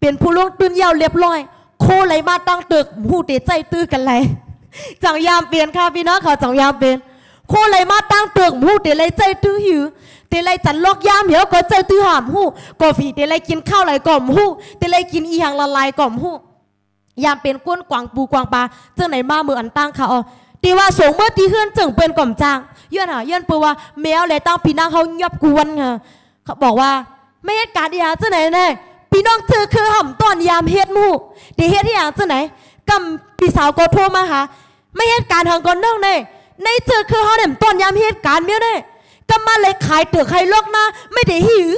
เป็นผู้ล่วงทุนยาวเรียบร้อย โคเลยมาตั้งตึกหูเตใจตื้อกันเลยจังยามเปลี่ยนค่ะพี่น้องเขาจังยามเปลี่ยน โคเลยมาตั้งเตือกหูเตเลยใจตื้อหิวเตเลยจันลอกยามเหี่ยวก็ใจตื้อหามหูกอฟีเตเลยกินข้าวไหลก่อมหูเตเลยกินอีหยังละลายก่อมหูยามเป็นก้นกวางปูกวางปลาเจ้าไหนมาเมืออันตั้งค่ะอ๋อตีว่าสงเมื่อตีเฮือนจึงเป็นก่อมจางย้อนหาย้อนเปือว่าแมวเลยตั้งพี่นางเขายับกวนค่ะเขาบอกว่าไม่เหตุการณ์อีหยังเจ้าไหนแน่พี่น้องเจอคือห่ำตอนยามเฮ็ดมูเดี๋ยวเฮ็ดที่อย่างเจ้าไหนกำพี่สาวก็โทรมาหาไม่เหตุการณ์ทางก่อนน้องเน่ ในเจอคือเขาเนี่ยต้นยามเหตุการณ์เมียเน่ก็มาเลยขายเตือกใครลอกหน้าไม่ได้หิว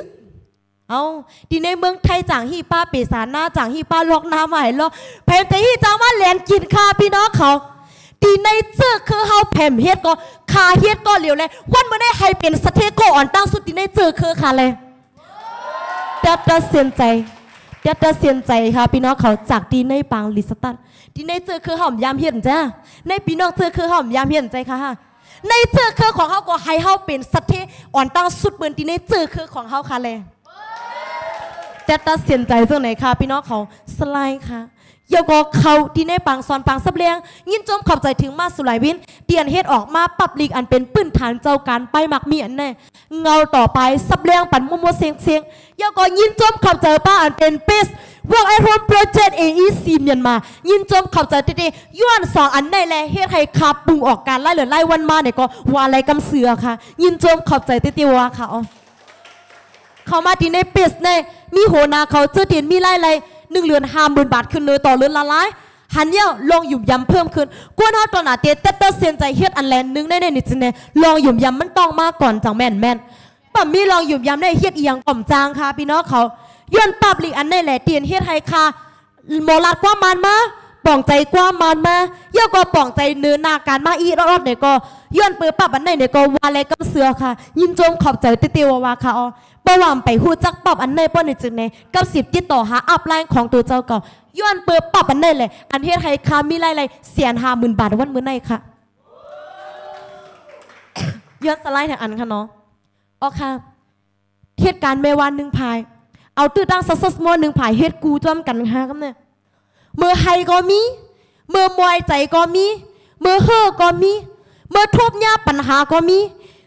เอาดีในเมืองไทยจางฮีป้าเปสารหน้าจางฮีป้าลอกหน้ามาให้ลอกแผ่นแต่ฮีจางว่าแหลนกินค่าพี่น้องเขาดีในเจอคือเฮาแผ่มเฮ็ดก็คาเฮ็ดก็เหลียวเลยวันเมื่อได้ให้เป็นสเตโกอ่อนตั้งสุดดีในเจอคือค่ะเลยเด็ดเด็ดเสียนใจ เตเด็ดเสียนใจค่ะพี่น้องเขาจากดีในปางลิสตันดีในเจอคือหอมยามเห็นจ้าในพี่น้องเจอคือหอมยามเห็นใจค่ะในเจอคือของเขาก็ให้เขาเป็นสัตว์ที่อ่อนตั้งสุดเบินที่ในเจอคือของเขาค่ะเลยแต่ตัดสินใจเรื่องไหนค่ะพี่น้องเขาสไลด์ค่ะ เยาก็เขาที่ในปังซอนปังซับเลียง ยินจมขอบใจถึงมาสุไลวิน เตียนเฮ็ดออกมาปรับลีกอันเป็นปื้นฐานเจ้าการไปหมักมีอันแน่เงาต่อไปซับเลียงปันมัวมัวเสียงเสียงเยาก็ยินจมขอบใจป้าอันเป็นเปสพวกไอโรมโปรเจกต์ AEC เมียนมา ยินจมขอบใจเต้ๆย้อนสองอันในแลเฮ็ดให้คาปุงออกการไล่เหลือไล่วันมาเนี่ยก็ว่าอะไรกำเสือค่ะ ยินจมขอบใจเต้ๆว่าค่ะเขามาที่ในเปสในมีโหนาเขาเจอเตียนมีไล่ไรห นึ่งเรือนห้าหมื่นบาทขึ้นเลยต่อเรือนละลายหันเย่ลองหยุ่มยำเพิ่มขึ้นกวนเฮาตอนหนาเตะเตเซียนใจเฮ็ดอันแลนหนึงในในนิจเนลองหยุ่มยำมันต้องมาก่อนจังแม่นแม่นปั๊มมีลองหยุ่มยำได้เฮ็ดอีหยังก่อมจางค่ะพี่น้องเขาย้อนปับลีอันในแหละเตียนเฮ็ดให้ค่ะโมลัดกว่ามันมาป่องใจกว่ามันมา เย่าก็ป่องใจเนื้อหนาการมาอีรอดๆเนี่ยก็ย้อนเปิดปับอันในเนี่ยก็วาอะไรกับเสือค่ะ ยินจมขอบใจเตียววาค่ะอ๋อบ่วามไปฮู้จักปับอันในป้อนในจึงในกับสิบติดต่อหาอัพไลน์ของตัวเจ้าเก่าย้อนเปิดปับอันในเลย อันเฮ็ดให้ค่ะมีรายได้เสียนห้าหมื่นบาทวันมื้อในค่ะย้อนสไลด์แห่งอันค่ะเนาะอ๋อค่ะเหตุการณ์เมวันหนึ่งภายเอาตื้อตั้งซัสซัสมอหนึ่งภายเฮ็ดกูจ้อมกันฮะครับเนี่ยเมื่อไฮก็มี มื่อมวยใจก็มีเมื่อเฮอก็มีเมื่อทุบยาปัญหาก็มี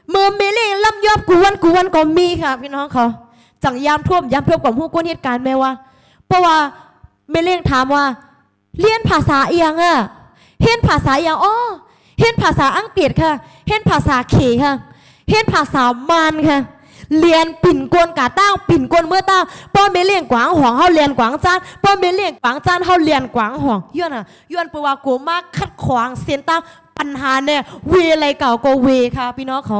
เมื่อเมเลงลำยอบกวนกวนก็มีค่ะพี่น้องเขาจังยามท่วมยามท่วมกับผู้ก้นเหตุการณ์แม่ว่า เพราะว่าเมเลงถามว่า เรียนภาษาเอียงอะเห็นภาษาเอียงอ้อเห็นภาษาอังกฤษค่ะ เห็นภาษาเขค่ะ เห็นภาษามานค่ะ เรียนปิ่นกวนกาตั้งปิ่นกวนเมื่อตั้งป้อเมเลียงกวางหวงเฮาเรียนกวางจานป้อเมเลียงกวางจานเฮาเรียนกวางหวงย้อนอะย้อนปว่าโกมากคัดขวางเสียนตั้งปัญหาเนี่ยเวอะไรเก่าก็เวค่ะ พี่น้องเขา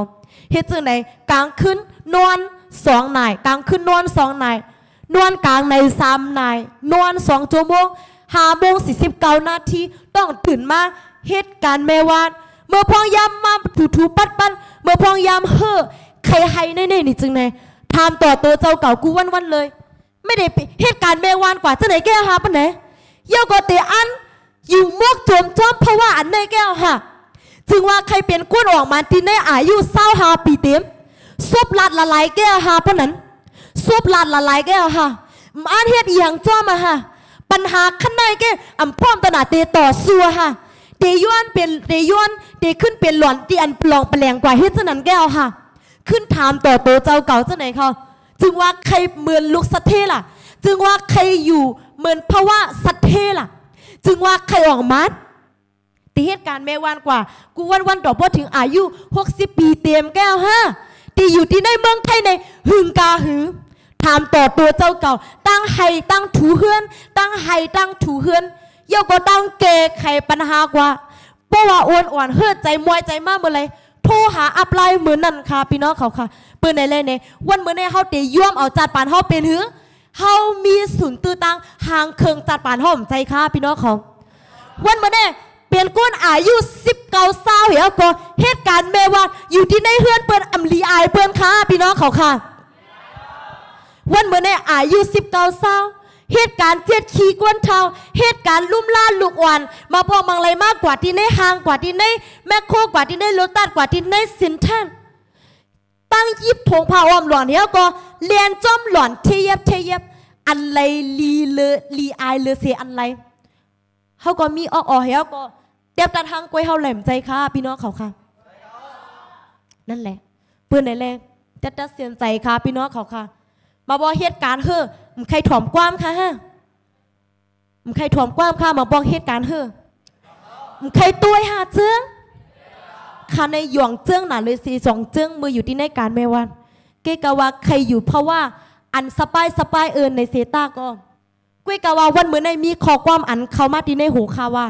เฮ็ดจังไดกลางคืนนอนสองนายกลางคืนนอนสองนายนอนกลางในสามนายนอนสองชั่วโมงห้าโมงสี่สิบเก้านาทีต้องตื่นมาเหตุการณ์แม่วานเมื่อพองยามมาถูถูปัดปันเมื่อพองยามเฮ่อ ใครให้แน่ๆนี่จึงไงทำต่อตัวเจ้าเก่ากูวันวันๆเลย ไม่ได้เหตุการณ์แม่วานกว่าจะไหนแก้วหาปะไหนเยี่ยวก็เตอันอยู่มวกโจมจอมเพราะว่าอันในแก้วหาจึงว่าใครเป็นก้นออกมาที่ในอายุเศร้าหาปีเต็มซบลัดละลายแก้วหาปะนั้นซบลานละลายแก้วค่ะมานเฮ็ดอหย่างจ้อมาค่ะ ปัญหาขั้นในแกอำพร้อมตนาเตต่อสู้ค่ะเตย้อนเป็นเตย้อนเตขึ้นเป็นหลอนที่อันปลองแปลงกว่าเฮ็ดสนันแก้วค่ะ ขึ้นถามต่อโตเจ้าเก่าเจ้าไหนเขาจึงว่าใครเหมือนลูกสัตเทล่ะ จึงว่าใครอยู่เหมือนภาวะสัตเทล่ะ จึงว่าใครออกมาตีเหตุการณ์แม่วันกว่า กูวันวันดอกพอถึงอายุ60ปีเต็มแก้วฮะตีอยู่ที่ในเมืองไทยในหึงกาหือถามต่อตัวเจ้าเก่า ตั้งไห้ตั้งถูเฮือน ตั้งไห้ตั้งถูเฮือนเย่าก็ตั้งเกไขปัญหากว่าเพราะว่าอ้วนอ่อนเฮือดใจมวยใจมากเมื่อไร โทรหาอัพไลน์เหมือนนั่นค่ะพี่น้องเขาค่ะเปืนในเลยเนี่ยวันเมื่อในเฮาเตย่วมเอาจัดปานเฮาเป็นหือเฮามีศูนย์ตื้อตังห่างเคิงจัดปานเฮาผมใจค่ะพี่น้องเขาวันเมื่อเนเปลี่ยนก้นอายุสิบเก้าสาเหี่ยก็เหตุการณ์แม่ว่าอยู่ที่ในเฮือนเปิ้นอำลีอายเปิ้นค่ะพี่น้องเขาค่ะวันเมื่อในอายุสิบเก้าเศร้า เหตุการณ์เจ็ดขี่กวนเทาเหตุการณ์ลุ่มล่าลูกอ่อนมาพอมังไรมากกว่าที่ในห้างกว่าที่ในแมคโครกว่าที่ในโลตัสกว่าที่ในสินแทนตั้งยิบถงผ้าอ้อมหลอนเนี้ยก็เรียนจอมหลอนเทียบเทียบอันไรลีเลอลีอายเลอเซอันไรเขาก็มีออกออกเฮียก็เตียบตาทางกล้วยเฮาแหลมใจค่ะพี่น้องเขาค่ะนั่นแหละเปื้อนไหนแรงจะจะเสียนใจค่ะพี่น้องเขาค่ะ มาบอกเหตุการณ์เฮ้อมใครถ่อมความค่ะฮะมใครถ่อมความค่ะมาบอกเหตุการณ์เฮ้อมใครตัวหาเจื้งค่ะในหยองเจื้งหนาเลยสีสองเจื้งมืออยู่ที่ในการแม่วัน เกกะว่าใครอยู่เพราะว่าอันสปายสปายเอินในเซตาก็กุ้ยกะว่าวันเหมือนในมีขอความอันเข้ามาที่ในหูค่ะว่า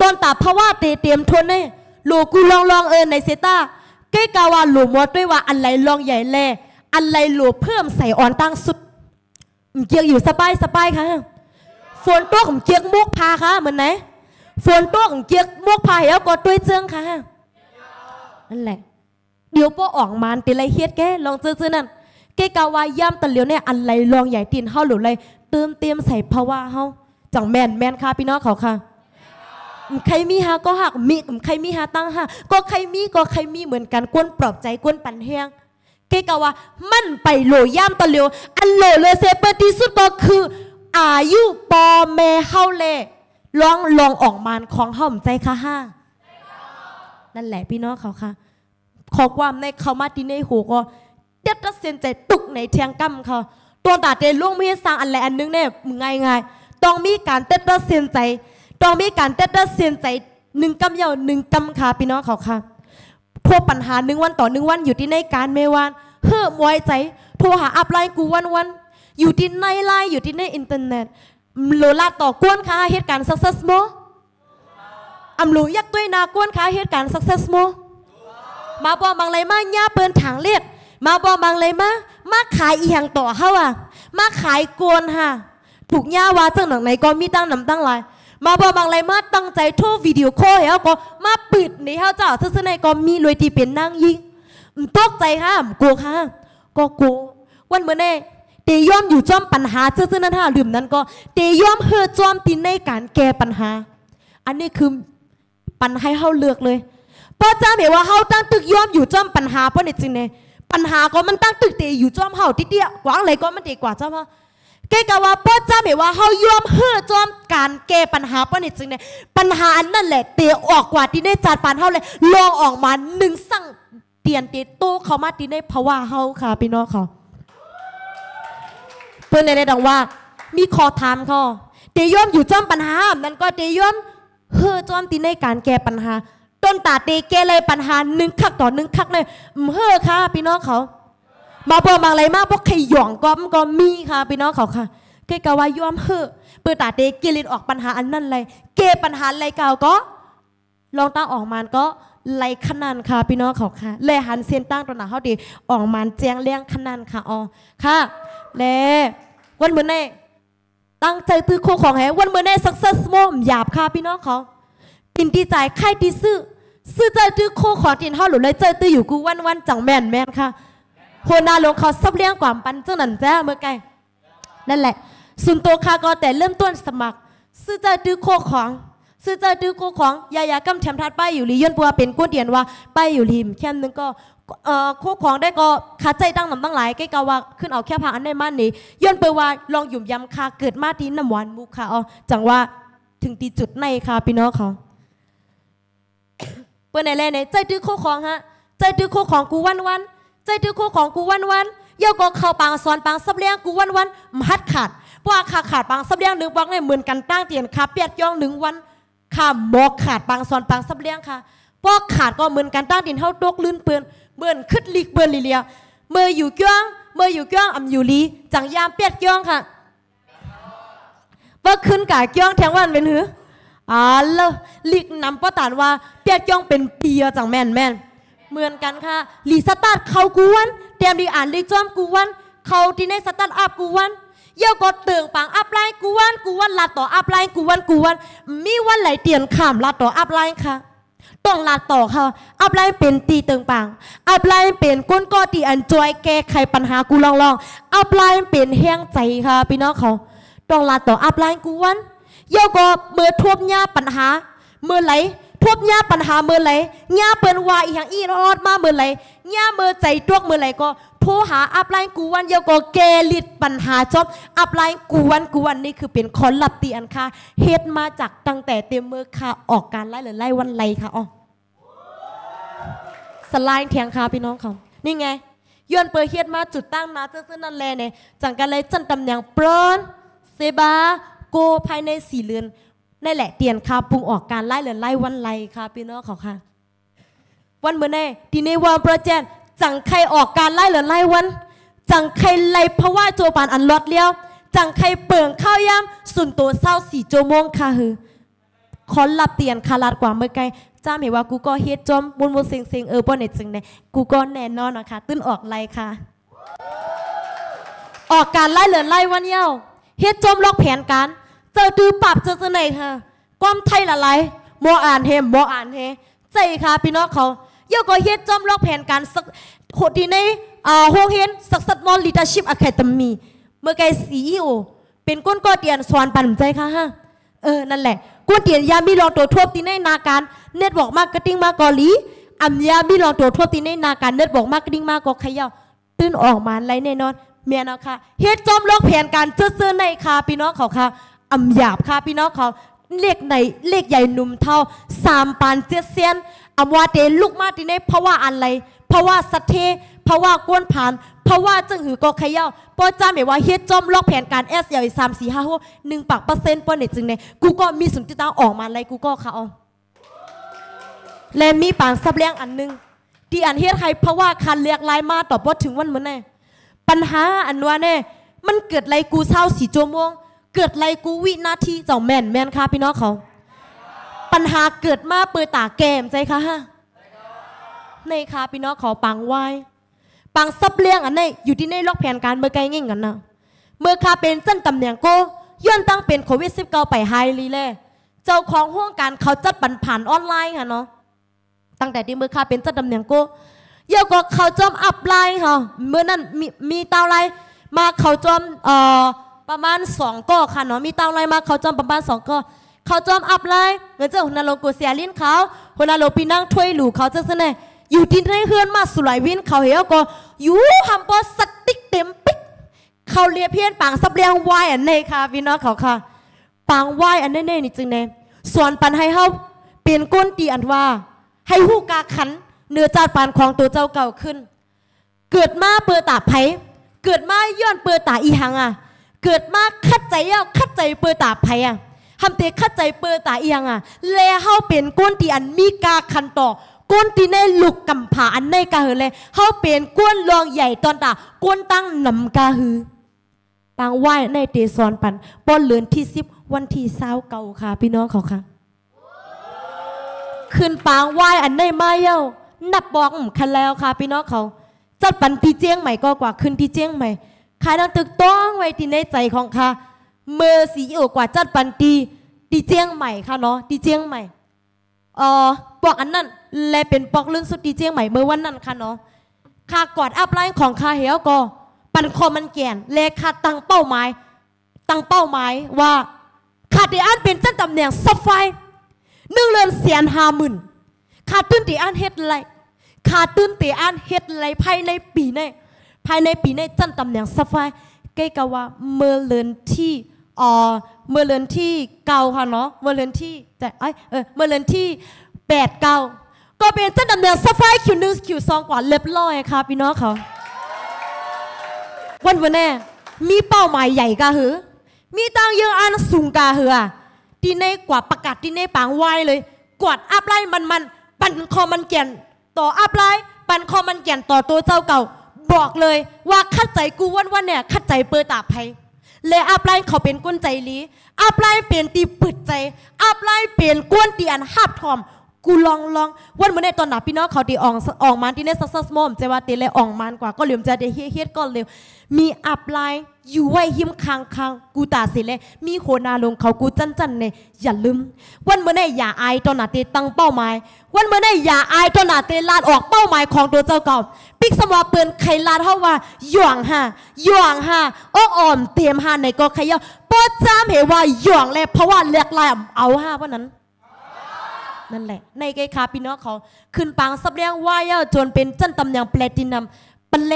ตอนตาเพราะว่าเตเตรียมทนเน่โลกูลองลองเอินในเซตาเกกะว่าหลูมดด้วยว่าอันไหลลองใหญ่แล อันไรหลัวเพิ่มใส่อ่อนตั้งสุดมเกียกอยู่สบายสบายค่ะฝนตกมเกียกมุกพาค่ะเหมือนไหนฝนตกมเกียกมุกพาแล้วก็ด้วยเจิงค่ะนั่นแหละ เดี๋ยวป้อออกมานตีไรเฮ็ดแกลองเจอๆนั่นเกกาวาย่ำตะเลียวเนี่ยอันไรลองใหญ่ตีนเฮาหรือไรเติมเตรียมใส่ภาวะเฮาจังแมนแมนค่ะพี่น้องเขาค่ะใครมีหาก็หักมีใครมีหาตั้งหาก็ใครมีก็ใครมีเหมือนกันกวนปลอบใจกวนปันแห้ง เกกะว่ามันไปโหลย่ามตะเลียวอันโหลเลยเซเปอร์ที่สุดก็คืออายุปอแม่เฮาเลลองลองออกมานของเฮาใจค่ะห้านั่นแหละพี่น้องเขาค่ะ ขอความในเขามาที่ในหูก็เด็ดตัดเส้นใจตุกในเทียงกั้มเขาตัวตาเตล่วงมีสร้างอันแหลอันนึงเนี่ยง่ายง่ายต้องมีการเต็ดตัดเส้นใจต้องมีการเต็ดตัดเส้นใจหนึ่งกำเยาหนึ่งกำค่ะพี่น้องเขาค่ะพวกปัญหาหนึ่งวันต่อหนึ่งวันอยู่ที่ในการเมวาน เฮ้อมวยใจ โทรหาอัพไลน์กูวันวันอยู่ที่ในไลน์อยู่ที่ในอินเทอร์เน็ตโลลาต่อกวนค้าเหตุการณ์ success mo อำหลูยักด้วยนากวนค้าเหตุการณ์ success mo มาบอมังเลยมาย่าเปิ้นถังเรียกมาบอมังเลยมามาขายอีหยังต่อเฮาอะ มาขายกวนค่ะถูกย่าว่าจังหนังไหนก็มีตั้งนำตั้งหลายมาบอบางไรมาตั้งใจโทรวิดีโอคอลแล้วก็มาปิดนี่เฮาเจ้าซื่อๆในก็มีรวยที่เป็นนั่งยิง ตกใจค่ะกลัวค่ะ ก็กลัววันเมื่อแน่เตยอมอยู่จอมปัญหาซื่อๆนั่นค่ะลืมนั้นก็เตยอมเฮือจอมตินในการแก้ปัญหา อันนี้คือปัญหาเฮาเลือกเลยเพราจ้าเห็นว่าเฮาตั้งตึกยอมอยู่จอมปัญหาเพราะนี่จริงเนี่ยปัญหาก็มันตั้งตึกเตอยู่จอมเฮาติเดียวกว้างเลยก็มันดีกว่าจอมเฮาเกกะว่าป้อจ้าเหมว่าเฮายอมเฮือจอมการแก้ปัญหาป้อนี่จึงเนี่ยปัญหาอันนั่นแหละเตออกกว่าที่ในจานปานเฮาเลยลองออกมาหนึ่งสั่ง เตียนเตโตเขามาที่ในภาวะเฮาค่ะพี่น้องค่ะเพื่อนในได้ดังว่า มีคอถามเขาเตยอมอยู่จอมปัญหานั่นก็เตยอมเฮือจอมตีในการแก้ปัญหาต้นตาเตแก้เลยปัญหาหนึ่งคักต่อหนึ่งคักเลยเฮือค่ะพี่น้องเขามาเปิดมาอะไรมากพวกขย่องก็มันก็มีค่ะพี่น้องเขาค่ะเกกะว่ายอมเฮือเปิดตาเตเกลินออกปัญหาอันนั้นเลยเกปัญหาอะไรเก่าก็ ลองตั้งออกมานก็ ไล่ขนาดค่ะพี่น้องเขาค่ะเลหันเส้นตั้งตรงหนาเขาดีออกมานแจ้งเลี้ยงขนาดค่ะอ๋อค่ะแลวันเมือนในตั้งใจตื้อโคของแหวันเมือนใน success โมมหยาบค่ะพี่น้องเขาปินดีใจใครดีซื้อซื้อใจตื้อโคของตินเฮาหรือเลยใจตื้ออยู่กูวันวันจังแม่นแม่นค่ะโหนาลงเขาซับเลี้ยงกว่าปันเจ้านั่นแจ้เมื่อไกลนั่นแหละส่วนตัวข้าก็แต่เริ่มต้นสมัคร ซื้อใจตื้อโคของ ซื้อใจตื้อโคของยายากำแถมทัดไปอยู่ลีย้อนปัวเป็นก้นเดียนว่าไปอยู่ริมแค่นึงก็เอ่อโคของได้ก็ขาใจตั้งนำตั้งหลายใกล้กาว่าขึ้นเอาแค่พาอันได้มันนี่ย้อนเปว่าลองหยุ่มยำคาเกิดมาทีน้ำหวานมุกค่ะอ๋อจังว่าถึงตีจุดในค่ะพี่น้องเขาเปิ้นไหนแลไหนใจตื้อโคของฮะใจตื้อโคของกูวันวันใจตื้อโคของกูวันวันเย่าก็เข้าปางสอนปางซับเลี้ยงกูวันวันมัดขาดพราะว่าขาขาดปางซับเลี้ยงหนึ่งปังเนี่ยเหมือนกันตั้งเตียนขาเปียดย่องหนึ่งวัน ขาหมอกขาดปางสอนปางซับเลี้ยงค่ะเพราะขาดก็เหมือนกันตั้งเตียนเท่าดกลื่นเปือนเหมือนคึดลีกเบื่อนลีเลียเมื่ออยู่เกี้ยงเมื่ออยู่เกี้ยงอำอยู่ลีจังยามเปียดเกี้ยงค่ะว่าขึ้นกาเกี้ยงแทงวันเป็นหืออ่าเลอลิกนำป้อตานว่าเปียกเกี้ยงเป็นเปียจังแม่นแม่นเหมือนกันค่ะลีสตาร์ทเขากูวันเตรียมดีอ่านลีจอมกูวันเขาที่ในสตาร์ทอัพกูวัน เยี่ยวก็เติงปังอัพไลน์กูวันกูวันลาต่ออัพไลน์กูวันกูวันมีวันไหลเตียนขามลาต่ออัพไลน์ค่ะต้องลาต่อค่ะอัพไลน์เป็นตีเติงปังอัพไลน์เป็นก้นก็ตีอันจอยแก้ไขปัญหากูลองลองอัพไลน์เป็นแห้งใจค่ะพี่น้องเขาต้องลาต่ออัพไลน์กูวันเย่าก็เมื่อทวบหญ้าปัญหา เมื่อไหลทบหญ้าปัญหาเมื่อไหลหญ้าเปิ้นว่าอีหยังอีรอดมาเมื่อไหลหญ้าเมื่อใจตวกเมื่อไหลก็ โทรหาอัพไลน์กูวันเย่าก็แกลิดปัญหาจบอัพไลน์กูวันกูวันนี่คือเป็นคอนลับตีอันค่ะเฮ็ดมาจากตั้งแต่เต็มมือค่ะออกการไล่หรือไล่วันไล่ค่ะอ๋อสไลด์เทียงคาพี่น้องเขานี่ไงย้อนเปิดเฮ็ดมาจุดตั้งมาเจ้าๆนั่นแลเนี่ยจังกันเลยจันตำแหน่งเปรอนเซบาโกภายในสี่เรือนนั่นแหละเตียนคาปรุงออกการไล่เรือไล่วันไล่ค่ะพี่น้องเขาค่ะวันเมื่อแน่ทีนี้วันประเจน จังใครออกการไล่เรือไล่วัน จังใครไล่เพราะว่าโจปานอันลอดเลี้ยว จังใครเปิงข้าวยำสุนตัวเศร้าสี่โจมงค่ะฮือขอรับเตียนคาลาดกว่าเมื่อไกลจ้าเห็นว่ากูก็เฮ็ดจอมมุนมุนเซ็งเซ็งเออป้อเนจึงเนี่ยกูก็แน่นอนนะคะตื้นออกไล่ค่ะ ออกการไล่เหลือไล่วันเย้าเฮ็ดจอมล็อกแผนการเจอตือปรับเจอเสนอค่ะความไทยละไรโมอ่านเฮมโมอ่านเฮใจค่ะพี่น้องเขา เย้าก็เฮ็ดจอมลอกแผนการสักโหดที่ในอ่าโฮเฮนสักสัตมอลลีดาชิพอะคาเดมีเมื่อไกซีอีโอเป็นก้นก็เตียนสอนปันใจค่ะฮะเออนั่นแหละกวนเตียนยามีลองตัวทวบตีในนาการเน็ตบอกมากกระติ้งมากกอลีอัมยามีลองตัวทวบตีในนาการเน็ตบอกมากกระติ้งมากกอขยาตื้นออกมาไรแน่นอนเมียนะค่ะเฮ็ดจอมโลกแผนการเซื่อในค่ะพี่น้องเขาค่ะอัมหยาบค่ะพี่น้องเขาเลขในเลขใหญ่หนุ่มเท่าสามปานเจ็ดเซียน อำว่าเตลูกมาตีในเพราะว่าอะไร เพราะว่าสัตเทเพราะว่ากวนผ่าน เพราะว่าจึงหือก็เขย่าป้อจ้าหมายว่าเฮ็ดจอมล็อกแผนการเอสยาวสามสี่ห้าหกหนึ่งปักเปอร์เซ็นต์ป้อเนี่ยจึงเนี่ยกูก็มีสุนทรตาออกมาเลยกูก็ค่ะอ๋อและมีปางซับเลี้ยงอันหนึงที่อันเฮ็ดให้เพราะว่าคันเรียกลายมาต่อบ่ถึงวันเหมือนแน่ปัญหาอันว่าแน่มันเกิดไรกูเศร้าสี่โจมงเกิดไรกูวินาทีเจ้าแม่นแม่นค่ะพี่น้องเขา ปัญหาเกิดมาเปิดตาแกมใจค่ะฮะในค่ะพี่น้องขอปังไว้ปังซับเลี้ยงอันนี้อยู่ที่ในล็อกแผนการเมื่อไกลเงี้ยกันนะเมื่อคาเป็นเส้นตำแหน่งโกย้อนตั้งเป็นโควิด19ไปไฮรีเลยเจ้าของห้องการเขาจัดปันผ่านออนไลน์ค่ะเนาะตั้งแต่ที่เมื่อคาเป็นเส้นตำแหน่งโกเยาก็เขาจอมอัพไลน์ค่ะเมื่อนั้นมีมีเตาไลน์มาเขาจอมเอ่อประมาณสองก้อค่ะเนาะมีเตาไลน์มาเขาจอมประมาณสองก้อ เขาจอมอัพไลน์เงินเจ้าหัวนาโลกูเสียลิ้นเขาหัวนาโลปีนั่งถ้วยหลูเขาจะเสน่ห์อยู่ที่ในเฮือนมาสุไหลวินเขาเหี่ยก็อยู่หำปอสติ๊กเต็มปิ๊กเขาเลียเพี้ยนปางสับเลียงไหวอันเนค่ะพี่น้องเขาค่ะปางไหวอันเน่ๆนี่จึงเน่ส่วนปันให้เฮาเปลี่ยนก้นตีอันว่า ให้หู้กาขันเนื้อจาดปานของตัวเจ้าเก่าขึ้น เกิดมาเปิดตาไผเกิดมาย้อนเปิดตาอีหังอะ เกิดมาคัดใจเย้าคัดใจเปิดตาไผอะ ทำเตคัดใจเปิดตาเอีหังอะแลเฮาเป็นก้นตีอันมีกาคันต่อก้นตีในลูกกำผาอันในกาหือเลยเฮาเป็นก้นรองใหญ่ตอนตาก้นตั้งนำกาหือปางไหว้ในเตซอนปันป้อนเลือนที่สิบวันที่เศร้าเก่าค่ะ พี่น้องเขาค่ะขึ้นปางไหว้อันในมาเย้านับบอกคันแล้วค่ะ พี่น้องเขาจัดปันที่เจียงใหม่ก็กว่าขึ้นที่เจียงใหม่ขายดังตึกต้องไว้ที่ในใจของค่ะเมื่อสีโอกว่าจัดปันตี ที่เจียงใหม่ค่ะเนาะที่เจียงใหม่เอ่อปอกอันนั้นและเป็นปอกลื่นสุดที่เจียงใหม่เมื่อวันนั้นค่ะเนาะค่ากอดอัพไลน์ของค่าเหี่ยวก็ปันคอมันแก่นเลขาตั้งเป้าหมายตั้งเป้าหมายว่าขาดที่อันเป็นเจ้าตำแหน่งซับไฟหนึ่งเรือนเสียนห้าหมื่นขาดตื้นตีอันเฮ็ดไรขาดตื้นตีอันเฮ็ดไรภายในปีในภายในปีในเจ้าตำแหน่งซับไฟใกล้กับว่าเมื่อเรือนที่ เมื่อเรือนที่เก่าค่ะเนาะเมื่อเรือนที่แต่เอ้ยเออเมื่อเรือนที่แปดเก้าก็เป็นเจ้าตำแหน่งซับไฟคิวหนึ่งคิวสองกว่าเรียบร้อยค่ะพี่น้องเขาวันวันแน่มีเป้าหมายใหญ่กาหือ มีตังเยอะอันสูงกาหืออะทีในกว่าประกาศทีในปางไหวเลย กวาดอัพไลน์มันมันปันคอมันเกียนต่ออัพไลน์ปันคอมันเกียนต่อตัวเจ้าเก่า บอกเลยว่าคัดใจกูวันวันเนี่ยคัดใจเปิดตาไพ และอัปไลน์เขาเป็นก้นใจลีอัปไลน์เปลี่ยนตีปิดใจ อัปไลน์เปลี่ยนก้นตีอันหับทอม กูลองลองวันเมื่อในตอนหนาพี่น้องเขาตีอ่องอ่องมันที่ในซักซัสมอมจะว่าเตเลยอ่องมันกว่าก็เหลี่ยมจะเดเฮีเฮียก็เร็วมีอัพไลน์อยู่ไว้หิมคางคางกูตาสิเลยมีโคนาลงเขากูจันจันเนี่ยอย่าลืม วันเมื่อในอย่าอายตอนหนาเตตั้งเป้าหมาย วันเมื่อในอย่าอายตอนหนาเตลาดออกเป้าหมายของตัวเจ้าเก่าปิกสมอเปืนใครลาดเท่าว่าหย่วงฮะหย่วงฮะอ้ออ่อมเตรียมฮะในก็ใครเยาปอจ้ามเหว่าหย่วงเลยเพราะว่าเลือกลายเอาฮะวันนั้น นั่นแหละ ในเกคาพี่น้องเขาขึ้นปางสับเลียงว่าเยาจนเป็นจันตำแหน่งแปลตินัมปันเล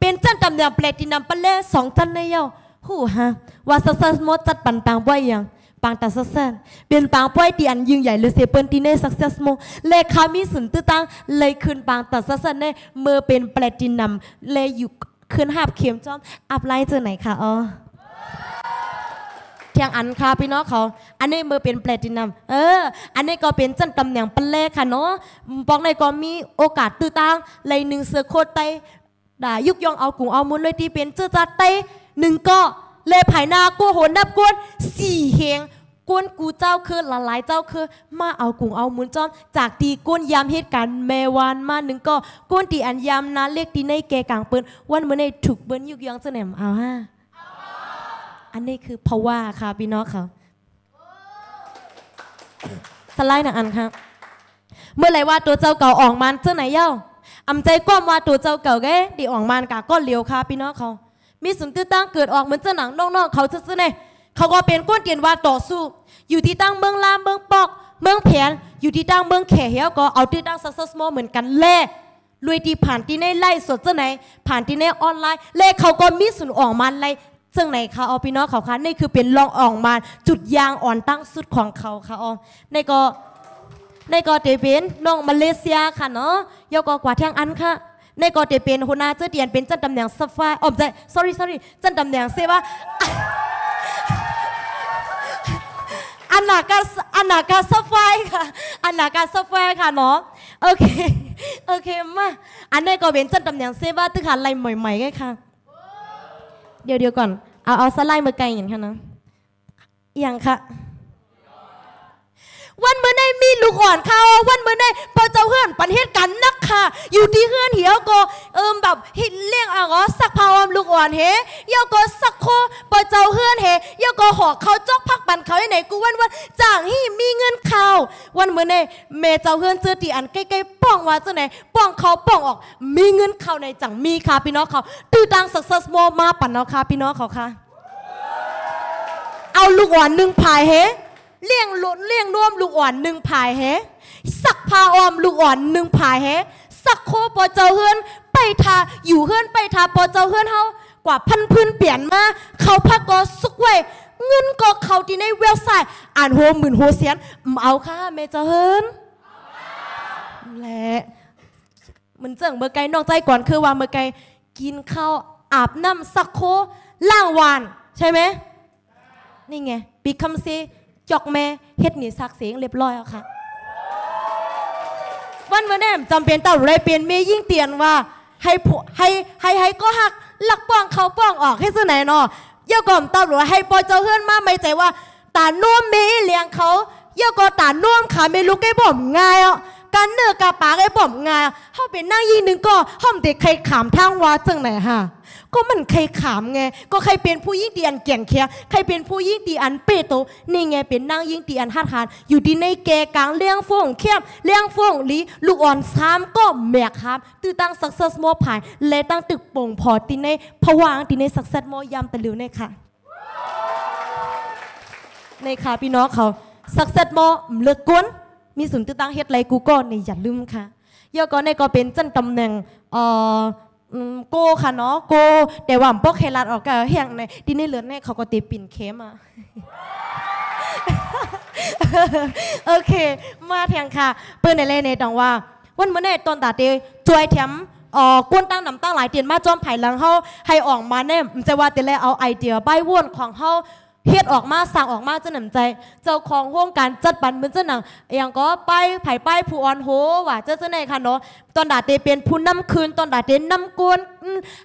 เป็นจันตำแหน่งแปลตินัมปันเลสองจันในเย้าหูฮะว่าสัสมดจัดปันปางบ่อยยังปางตัดสัสนเป็นปางป่อยตีอันยิ่งใหญ่เลยเสียเปิ้นตีเน่สักเซสโมเลขามีสุนตื้อตังเลยขึ้นปางตัดสัสนเน่เมื่อเป็นแปลตินัมเลยอยู่ขึ้นหาบเข็มจอมอัพไลน์เจอไหนคะอ๋อ เทียงอันค่ะพี่น้องเขา อันนี้มือเป็นแปลตินัมเออ อันนี้ก็เป็นจันตำแหน่งปันเลขค่ะเนาะบอกในก็มีโอกาสตื้อตังเลยหนึ่งเสือโคตรไตด่ายุกยองเอากุ่งเอามุนเลยที่เป็นเจ้าจัดไตหนึ่งก็เลยภายหน้ากัวโหนนับกวนสี่เฮงกวนกูเจ้าคือละลายเจ้าคือ มาเอากุ่งเอามุนจอม จากตีก้นยามเหตุการณ์แมวานมาหนึ่งก็ก้นตีอันยามนะเรียกตีในแกกลางเปิ้นวันเมื่อในถูกเบิ้นยุกยองเสนมเอาฮะ อันนี้คือภาวะค่ะพี่น้องค่ะสไลด์หนังอันครับเมื่อไรว่าตัวเจ้าเก่าออกมันเจ้าไหนเย้าอำใจก้มว่าตัวเจ้าเก่าแกดีออกมันกะก็เลียวค่ะพี่น้องเขามีสุนตื้อตั้งเกิดออกเหมือนเจ้าหนังนอกๆเขาซื่อๆเนี่ยเขาก็เป็นก้นเตียนว่าต่อสู้ อยู่ที่ตั้งเมืองลามเมืองปอกเมืองแผนอยู่ที่ตั้งเมืองแขเหียวก็เอาที่ตั้งซัสมอเหมือนกันแล่ลุยที่ผ่านที่ในไล่สดเจ้าไหนผ่านที่ในออนไลน์เลขเขาก็มีสุนออกมันไล่ ซึ่งไหนคะเอาพี่น้องเขาคะนี่คือเป็นลองอ่อกมาจุดยางอ่อนตั้งสุดของเขาค่ะอ๋อในก็ในก็เตเป็นน้องมาเลเซียค่ะเนาะยกก็กว่าเที่ยงอันค่ะในก็เตเป็นหัวหน้าเจ้าเดียนเป็นจันตำแหน่งซัฟไฟอ๋อไม่ใช่ sorry sorry จันตำแหน่งเซว่าอันนากาอันนากาซัฟไฟค่ะอันนากาซัฟไฟค่ะเนาะโอเคโอเคมาอันนี้ก็เป็นจันตำแหน่งเซว่าตึกหาอะไรใหม่ๆไงค่ะ เดี๋ยวเดี๋ยวก่อน เอาเอาสไลด์มาไกลอย่างค่ะนะอย่างค่ะวันเมื่อไนมีลูกอ่อนเขาวันเมื่อไนพอเจ้าเพื่อนปันเหตุกันนัก ค่ะ อยู่ที่เฮือนเหี่ยวก็เอิมแบบหินเลี้ยงอะก็สักพาวมลูกอ่อนเฮเยาก็สักโคพอเจ้าเฮือนเฮเยาก็หอกเขาจอกพักปันเขาไหนกูวันวันจ้างฮีมีเงินเข้าวันเมื่อในเมเจ้าเฮือนเจอตีอันใกล้ๆป้องว่าเจ้าไหนป้องเขาป้องออก มีเงินเข้าในจังมีค่ะพี่น้องเขาตื้อดังสักซัสโมมาปั่นเนาะค่ะพี่น้องเขาค่ะ เอาลูกอ่อนหนึ่งพายเฮเลี้ยงลุเลี้ยงร่วมลูกอ่อนหนึ่งพายเฮ สักพาออมลูกอ่อนหนึ่งพายเฮสักโคปอเจ้าเฮือนไปทาอยู่เฮือนไปทาปอเจ้าเฮือนเฮากว่าพันพื้นเปลี่ยนมาเขาพักก็สุกไว้เงินก็เขาที่ในเว็บไซต์อ่านโหหมื่นโหเสียนเอาค่ะแม่เจ้าเฮือนและมันเจิงเมื่อไกลนอกใจก่อนคือว่าเมื่อไกลกินข้าวอาบน้ำสักโคล่างวาน ใช่ไหมนี่ไงปีคำซีจอกแม่เฮ็ดหนีสักเสียงเรียบร้อยแล้วค่ะ วันเมื่อแน่จำเป็นต้องไรเปลี่ยนเมยิ่งเตียนว่า ให้ผู้ให้ให้ให้ก็หักหลักป้องเขาป้องออกให้สไหนเนาะเยี่ยก่อมตำรวจให้ปอเจ้าเฮือนมาไม่ใจว่าตาน่วมเมเลี้ยงเขาเยี่ยก็ตาน่วมขาไม่ลุกไอ้บ่มง่ายอะการเนื้อกาปากไอ้บ่มง่ายเขาเป็นนั่งยิงหนึงก็ห้อมเด็กใครขามทางว่าจังไหนฮะ ก็มันใครขามไง ก็ใครเป็นผู้ยิ่งตีอันเกี่ยงเคียใครเป็นผู้ยิ่งตีอันเปโต นี่ไงเป็นนางยิ่งตีอันฮัดหานอยู่ดีในแกกลางเลี้ยงฟงเข้มเลี้ยงฟงลีลูกอ่อนซ้ำก็แมกครับตื้อตั้งสักเซสมอผายและตั้งตึกโป่งพอตีในผวางตีในสักเซสมอยำตะลิวในค่ะในค่ะพี่น้องเขาสักเซสมอเลือกกวนมีศูนย์ตื้อตั้งเฮ็ดไรกูก็ในอย่าลืมค่ะเยอก็ในก็เป็นจันตำแหน่งเอ่อ โกค่ะเนาะโกแต่ว่าปอกเคลัดออกก็แห้งในดินในเหลือในเขาก็ตีปิ่นเคมาโอเค มาแทงค่ะเปิ้นในเล่ในตองว่าวันเมื่อในตอนตาเตจวยแถมอ่อกวนตั้งนำตั้งหลายเตียนมาจอมไผ่หลังเฮาให้ออกมาแน่มันจะว่าแต่ละเอาไอเดียใบว่นของเฮา เฮ็ดออกมาสั่งออกมาจะหนำใจ เจ้าของโครงการจัดปันเหมือนเจ้าหนังอย่างก็ไปไผ่ป้ายผู้ออนโหว่าเจ้าเจ้าในค่ะเนาะตอนดาเตเป็นผู้นำคืนตอนดาเตนำกวน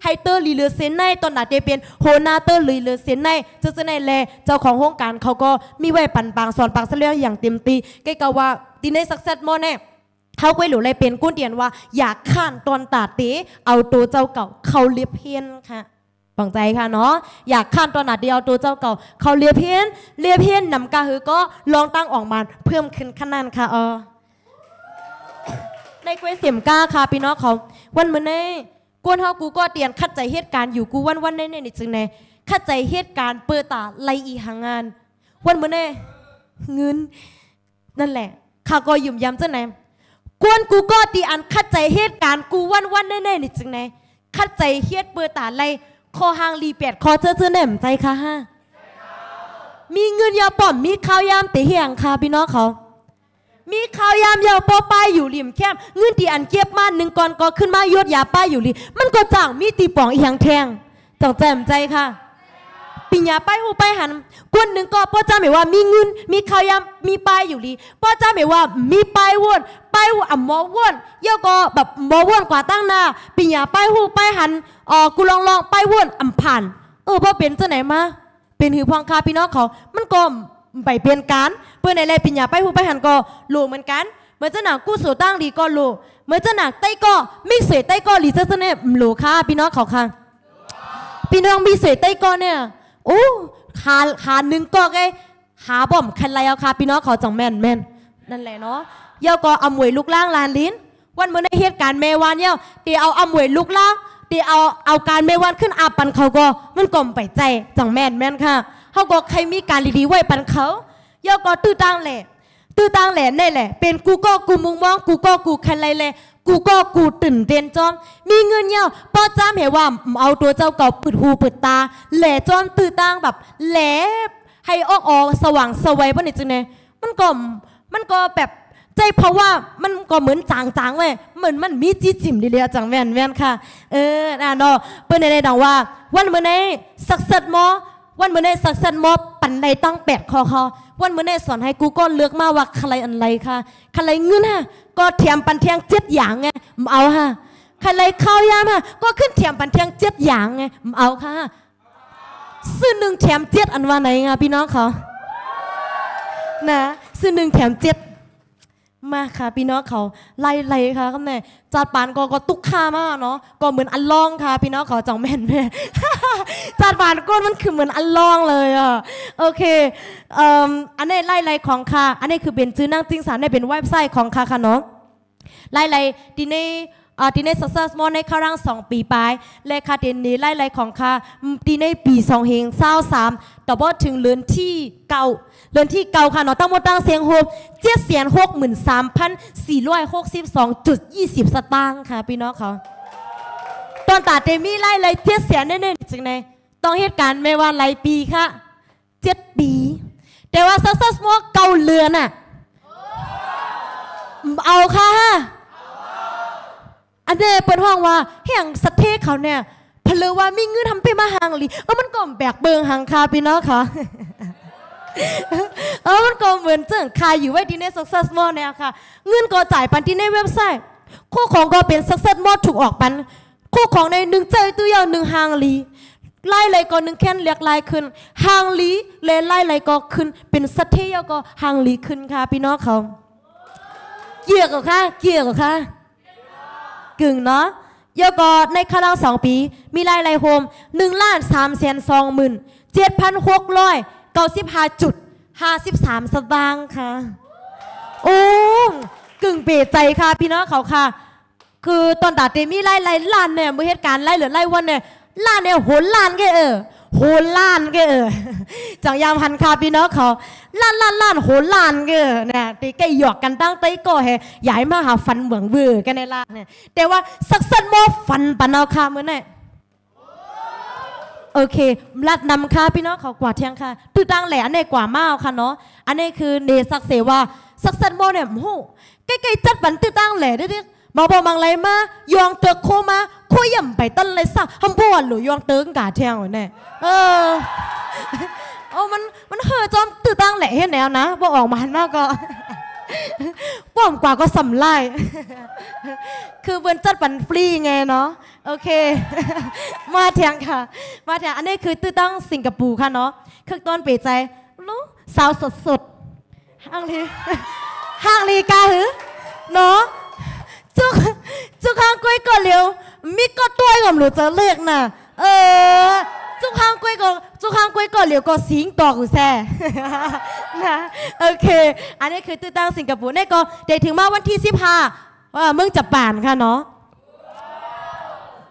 ไฮเตอร์ลีเลเซนในตอนดาเตเป็นโฮนาเตอร์ลีเลเซนในเจ้าเจ้าในแลเจ้าของโครงการเขาก็มีไว้ปันปางสอนปางเสลียวอย่างเต็มตีใกล้กับว่าตีในสักเซตโมแน่เขาก็หลูเลยเป็นกุ้นเดียนว่า อยากข้านตอนตาเตเอาตัวเจ้าเก่าเขาเลียเพียนค่ะ ฝังใจค่ะเนาะอยากข้านตอนหนาเดียวตัวเจ้าเก่า เขาเลียเพี้ยนเลียเพี้ยนนำกาฮือก็ลองตั้งออกมาเพิ่มขึ้นขนาดค่ะเออในเกวเสียมก้าค่ะพี่น้องเขาวันเมื้อนี้กวนเฮากูก็เตียนคัดใจเหตุการณ์อยู่กูวันวันในในจึงในคัดใจเหตุการณ์เปิดตาไลอีหางาน วันเมื้อนี้เงินนั่นแหละข้าก็ยุ่มยำเจ้าไหนกวนกูก็ตีอันคัดใจเหตุการณ์กูวันวันแน่ๆนี่จึงไงคัดใจเฮ็ดเปิดตาไล คอหางรีเป็ดคอเจอเจอแหน่มใจค่ะฮะมีเงินยาป่อมมีข้าวยามเตะเหียงค่ะพี่น้องเขา มีข้าวยามยาวปอป้ายอยู่ริมแคมเงินตีอันเก็บมาหนึ่งก่อนก็ขึ้นมายดยาป้ายอยู่ริมมันก็จ่างมีตีป่องอียงแทงจังแจมใจค่ะปิญญาป้ายหูป้ายหันกวนหนึ่งก็พ่อจ้าหมายว่ามีเงินมีข้าวยามมีป้ายอยู่ลีพ่อจ้าหมายว่ามีป้ายวน ไป้ายวนอะมอวนเย่าก็แบบมอวนกว่าตั้งหน้าปิญญาไปหูไปหันอ๋อกูลองลองไป้ายวนอ่ำผ่านเออพ่อเป็นจ้าไหนมาเป็นหือพองคาพี่น้องเขา มันก็ไปเปลี่ยนการเพื่อนในแลปิญญาไปหูไปหันก็รู้เหมือนกันเหมือนเจ้าหนังกู้สู่ตั้งดีก็รู้เหมือนเจ้าหนังไต้ก็มิกเสวยไต้ก็หลีเจ้าเนี่ยรู้ค่ะพี่น้องเขาค่ะพี่น้องมีเสวยไต้ก้อนเนี่ยโอ้ขาขาหนึ่งก็ไงหาบ่อมคันไรเอาค่ะพี่น้องเขาจังแม่นแม่นนั่นแหละเนาะ เย่าก็เอาหมวยลูกล่างลานลิ้น วันเมื่อในเหตุการณ์เมวานเย่าตีเอาเอาหมวยลูกล่างตีเอาเอาการเมวานขึ้นอาปันเขาก็มันก่อมไปใจจังแม่นแม่นค่ะเขาก็ใครมีการดีๆไว้ปันเขาเย่าก็ตื้อตั้งแหละตื้อตั้งแหละนี่แหละ เป็นกูก็กูมุงมองกูก็กูคันไรเลยกูก็กูตื่นเต้นจอม มีเงินเยี่ยป้อจ้ามเหว่าเอาตัวเจ้าเก่าปิดหูปิดตา แหล่จอมตื้อตั้งแบบแหล่ให้ออกออกสว่างสวัยป่ะนี่จังเนี่ยมันก็มันก็แบบ ใจเพราะว่ามันก็เหมือนจางๆเว้ยเหมือนมันมีจีจิมดีเลยจังแม่นแม่นค่ะ เออน่ะเนาะเปิ้นได้ดังว่า วันเมื่อในสักเซตมอวันเมื่อในสักเซตมอปันในตั้งแปดคอคอวันเมื่อในสอนให้กูก็เลือกมาว่าใครอันไรค่ะใครเงินฮะก็เทียมปันเทียงเจ็ดอย่างไงเอาฮะใครข้าวยามฮะก็ขึ้นเทียมปันเทียงเจ็ดอย่างไงเอาค่ะซื้อหนึ่งแถมเจ็ดอันว่าไหนไงพี่น้องเขานะซื้อหนึ่งแถมเจ็ด มาค่ะพี่น้องเขาไล่ไล่ค่ะคำแน่จัดปานก็ก็ตุกค่ามากเนาะก็เหมือนอันลองค่ะพี่น้องเขาจังแม่นแม่จัดปานก้นมันคือเหมือนอันลองเลยอะโอเคเอ่อันนี้ไล่ไล่ของค่ะ อันนี้คือเป็นซื้อนั่งจริงสารในเป็นเว็บไซต์ของค่ะค่ะเนาะไล่ไล่ดีใน ทีใน success มอในคารังสองปีไปและคาเดนนี้ไล่ไล่ของคาทีในปีสองเฮงเศร้าสามต่อบอถึงเรือนที่เก่าเรือนที่เก่าค่ะเนาะตั้งหมดตั้งเสียงโฮมเจ็ดเสียนหกหมื่นสามพันสี่ร้อยหกสิบสองจุดยี่สิบสตางค์ค่ะพี่น้องเขาตอนตาเตมี่ไล่เลยเจ็ดเสียนแน่ๆจังไงต้องเหตุการณ์ไม่ว่าไรปีค่ะเจ็ดปี แต่ว่า success มอเก่าเรือนอะเอาค่ะ อันเนี้ยเปิดห้องว่าแห่งสเทเขาเนี่ยเพลือว่ามีเงินทำไปมาหางลีเออมันก็แบกเบิงหางคาพี่น้องค่ะเออมันก็เหมือนเจิงคาอยู่ไว้ที่ใน success mall เนี่ยค่ะ เงินก็จ่ายปันที่ในเว็บไซต์คู่ของก็เป็น success mall ถูกออกปัน คู่ของในหนึ่งเจอตัวยางหนึ่งหางลีไล่เลยก็หนึ่งแค่นเรียกไล่ขึ้นหางลีเลยไล่เลยก็ขึ้น เป็นสเทศก็หางลีขึ้นค่ะ พี่น้องเขาเกี่ยวกับค่ะเกี่ยวกับค่ะ กึ่งเนาะยกอในคาราสองปี มีรายรายโฮมหนึ่งล้านสามแสนสองหมื่นเจ็ดพันหกร้อยเก้าสิบห้าจุดห้าสิบสามสตางค์ค่ะ โอ้กึ่งเปรใจค่ะ พี่น้องเขาค่ะ คือตอนตาเตมีไล่ไล่ล้านเนี่ยมือเหตุการณ์ไล่เหลือไล่วันเนี่ยล้านเนี่ยโหนล้านแกเออ หนล้านแกเออจังยามพันคาพี่น้องเขาล้านล้านล้านโหล้านกเอเนี่ยตีแกหยอกกันตั้งไต้ก็แฮใหญ่มาหาฟันเหมืองเบื่อกันในล้าเนี่ยแต่ว่าสักสันโมฟันปันเอาคาเมื่อนี่โอเคลัดนำค่ะพี่น้องเขากว่าเที่ยงค่ะตื้อตังแหล่อันนี้กว่ามาเอาค่ะเนาะอันนี้คือเนสักเสว่าสักสันโมเนี่ยโหใกล้ๆจัดบันตื้อตังแหล่เด้อๆมาบอกมังไรมายองเตอโคมา คย่ำไปต้นเลยสักฮัมบัวหรือยองเติงกาเทียงวะเนี่ยเออโอ้มันมันเฮอจอมตื่นตั้งแหละเห็นแนวนะบอกออกมาหันมากก็ป้อมกว่าก็สำไล่คือเบิร์นจัดปันฟรีไงเนาะโอเค มาเทียงค่ะ มาเทียงอันนี้คือตื้อตั้งสิงคโปร์ค่ะเนาะคือต้นเปใจรู้สาวสดสดห้างลีห้างลีกาหือเนาะจุกจุกข้างกล้วยก็เร็ว มีก็ตัวกับหนูจะเลือกน่ะ เออจุกข้างกล้วยก็จุกข้างกล้วยก็เร็วก็สิงต่อกูแซ่นะโอเค อันนี้คือตื้อตั้งสิงคโปร์นี่ก็เดี๋ยวถึงมาวันที่15ว่ามืองจะป่านค่ะเนาะ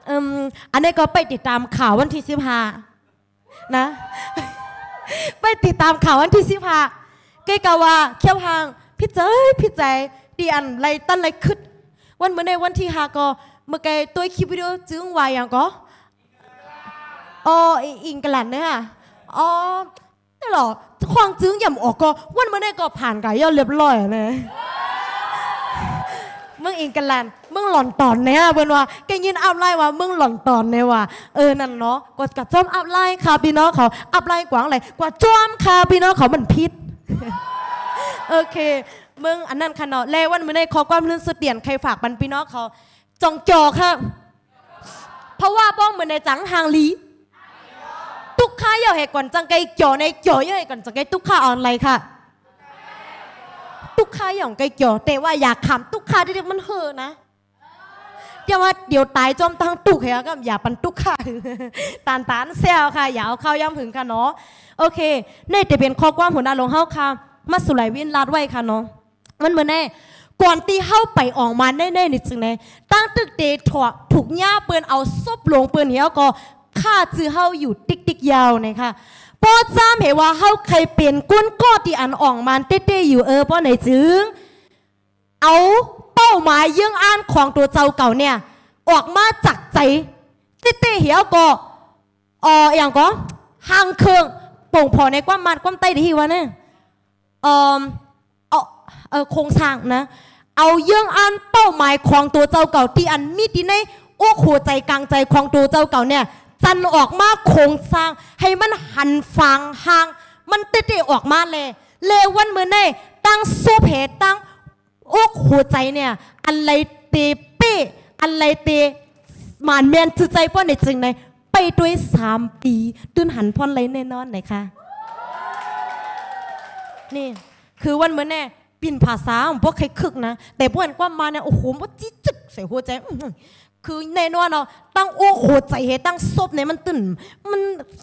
อืมอันนี้ก็ไปติดตามข่าววันที่15นะ ไปติดตามข่าววันที่15เกกาว่าเขี้ยวหางพี่เจ้ยพี่ใจดีอันไรตั้นไรขึ้นวันเมื่อในวันที่หาก็ เมื่อไกตัวคลิปวิดีโอจึงวายอย่างก็อ๋ออิงกลันเนี่ยอ๋อนี่หรอควางจึงย่ำออกก็วันเมื่อในก็ผ่านกันย่อเรียบร้อยนะมึงอิงกลันมึงหล่อนตอนเนี่ยเบิ่นว่าแกยินอัพไลน์ว่ามึงหล่อนตอนเนี่ยว่าเออนั่นเนาะกว่ากะจ้อมอัพไลน์ค่ะพี่น้องเขาอัพไลน์กว่างอะไรกว่าจ้อมค่ะพี่น้องเขามันพิษโอเคมึงอันนั้นค่ะเนาะแล้ววันเมื้อในขอความลื่นสุดเดียนใครฝากบันพี่น้องเขา จงจอค่ะเพราะว่าบ้องเหมือนในจังหางลีตุกค้าอย่าให้ก่อนจังไกจอในจออย่าให้ก่อนจังไกตุกค้าออนไลน์ค่ะตุกค้าอย่างไกจอแต่ว่าอยากขำตุกค้าเด็กมันเฮอนะเดี๋ยวว่าเดี๋ยวตายจอมตั้งตุกเหรอก็อย่าปันตุกค้าตานตานเซลค่ะอย่าเอาข้าวย่ำถึงค่ะเนาะโอเคในแต่เป็นข้อความหัวหน้าลงเฮาค่ะมาสุไหลวินลาดไว้ค่ะเนาะมันเหมือนแน่ ก่อนตีเข้าไปออกมาแน่ๆนี่จึงไงตั้งตึกเตะถอดถูกหญ้าเปืนเอาซบลงเปืนเหี่ยวก็ฆ่าจื้อเฮาอยู่ติ๊กติ๊กยาวนะคะพอจ้ามเหว่าเฮาใครเป็นก้นก้อที่อันอ่อกมาเต้ๆอยู่เออเพราะไหนจึง เอาเป้าหมายยื่งอ่านของตัวเจ้าเก่าเนี่ย ออกมาจากใจเต้ๆเหี่ยวก็เอออย่างก็ห่างเครื่องโป่งพอในความมันความใต้ดีวะเนี่ยเออเออโครงสร้างนะ เอาเยื่องอันเป้าหมายของตัวเจ้าเก่าที่อันมีที่ในโอ้หัวใจกลางใจของตัวเจ้าเก่าเนี่ยจันออกมาโครงสร้าง ให้มันหันฟังห่าง มันเตะๆออกมาเลย เลวันเมื่อในตั้งซูเพตั้งอกหัวใจเนี่ยอะไรเตเป้อะไรเตหมานเมียนจือใจป้อนในจึงในไปด้วยสามปีตื่นหันพอนเลยแน่นอนไหนคะนี่ คือวันเหมือนแน่ ปิ่นภาษาของพวกใครคึกนะ แต่พวกอันความมาเนี่ยโอ้โหมันจี้จึกใส่หัวใจคือแน่นอนเนาะตั้งโอ้โหใจเฮตั้งซบเนี่ยมันตึนมัน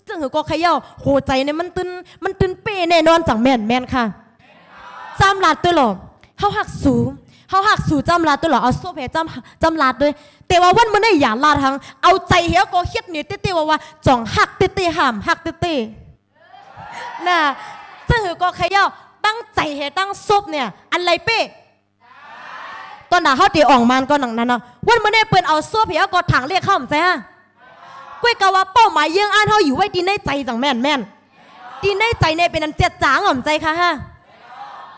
จังหือก็เขย่าหัวใจเนี่ยมันตึนมันตึนเป้แน่นอนจังแม่นแม่นค่ะจำหลัดตัวหรอเฮาหักสูงเฮาหักสู่จำลาดตัวหรอเอาโซเพจำจำลาดด้วย แต่ว่าวันมื้อนี้อย่าลาดทั้งเอาใจเหี่ยก็เฮ็ดนี่เต้ๆว่าว่าจ่องหักเต้ๆห้ามหักเต้ๆน่ะซึ่งหือก็ขย่า ตั้งใจเฮตั้งซบเนี่ย อันไรเป้ตอนหนาเขาตีอ่อกมันก็หนังนั้นนะวันมื่อนี้เปิ้นเอาซัวเพียก็ถังเรียกเข้าใจฮะกุ้ยกะว่าเป้าหมายเยื่องอ่านเขาอยู่ไว้ดีในใจจังแม่นแม่นดีในใจเนี่ยเป็นอันเจ็ดจางอ่อมใจค่ะฮะ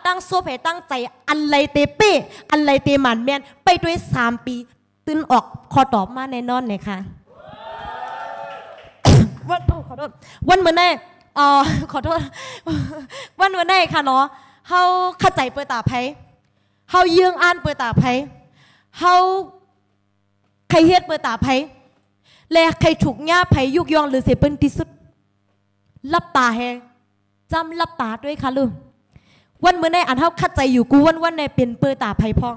ตั้งซัวเพียตั้งใจอันไรเตเป้อันไรเตหมันแม่นไปด้วยสามปี ตื่นออกคอตอบมาแน่นอนเลยค่ะวันโอ้ขอโทษวันมื่อนี้ เอ่อขอโทษวันมื่อนี้ค่ะเนาะเขาเข้าใจเปิดตาไพเฮาเยืองอ่านเปิดตาไผเฮาใครเฮ็ดเปิดตาไผและใครถูกย่าไผยุกยองหรือเสเปิ้นที่สุดลับตาแฮจำลับตาด้วยค่ะลูกวันเมื่อในอันเฮาคัดใจอยู่กูวันวันในเป็นเปิดตาไผพอง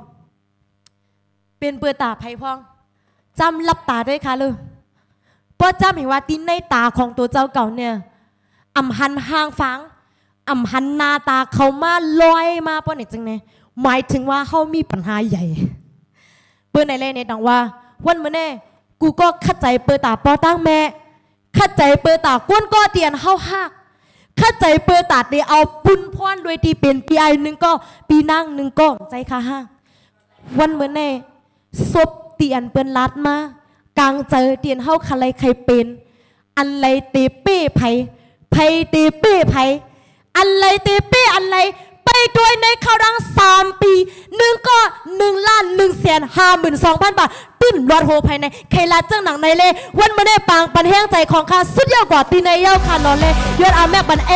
เป็นเปิดตาไผพองจำลับตาด้วยค่ะลูกเพราะจำเห็นว่าตีนในตาของตัวเจ้าเก่าเนี่ย อำหันห่างฟังอำหันหนาตาเขามาลอยมาป้อนนี่จังไงหมายถึงว่าเขามีปัญหาใหญ่ เปิดในเล่เนในดังว่า วันเมื่อแน่กูก็เข้าใจเปิดตาปอตั้งแม่ข้าใจเปิดตากวนก็เตียนเฮาหักข้าใจเปิดตาเดียเอาปุ้นพ่อนด้วยที่เป็นปีไอหนึ่งก็ปีนั่งหนึ่งก็ใจค่ะฮะวันเมื่อแน่ศพเตียนเปิ้นลัดมากลางเจอเตียนเฮาใครใครเป็น อันไรเตเป้ไผ ไผเตเป้ไผอันไรเตเป้อันไร ไปด้วยในคารังสามปีหนึ่งก็หนึ่งล้านหนึ่งแสนห้าหมื่นสองพันบาทตื้นรอดโฮภายในเคลาเจ้าหนังในเล่วันมาได้ปางปันแห้งใจของข้าสุดยอดกว่าตีในเย้าคานอนเลยยอดอาแม่ปันเอ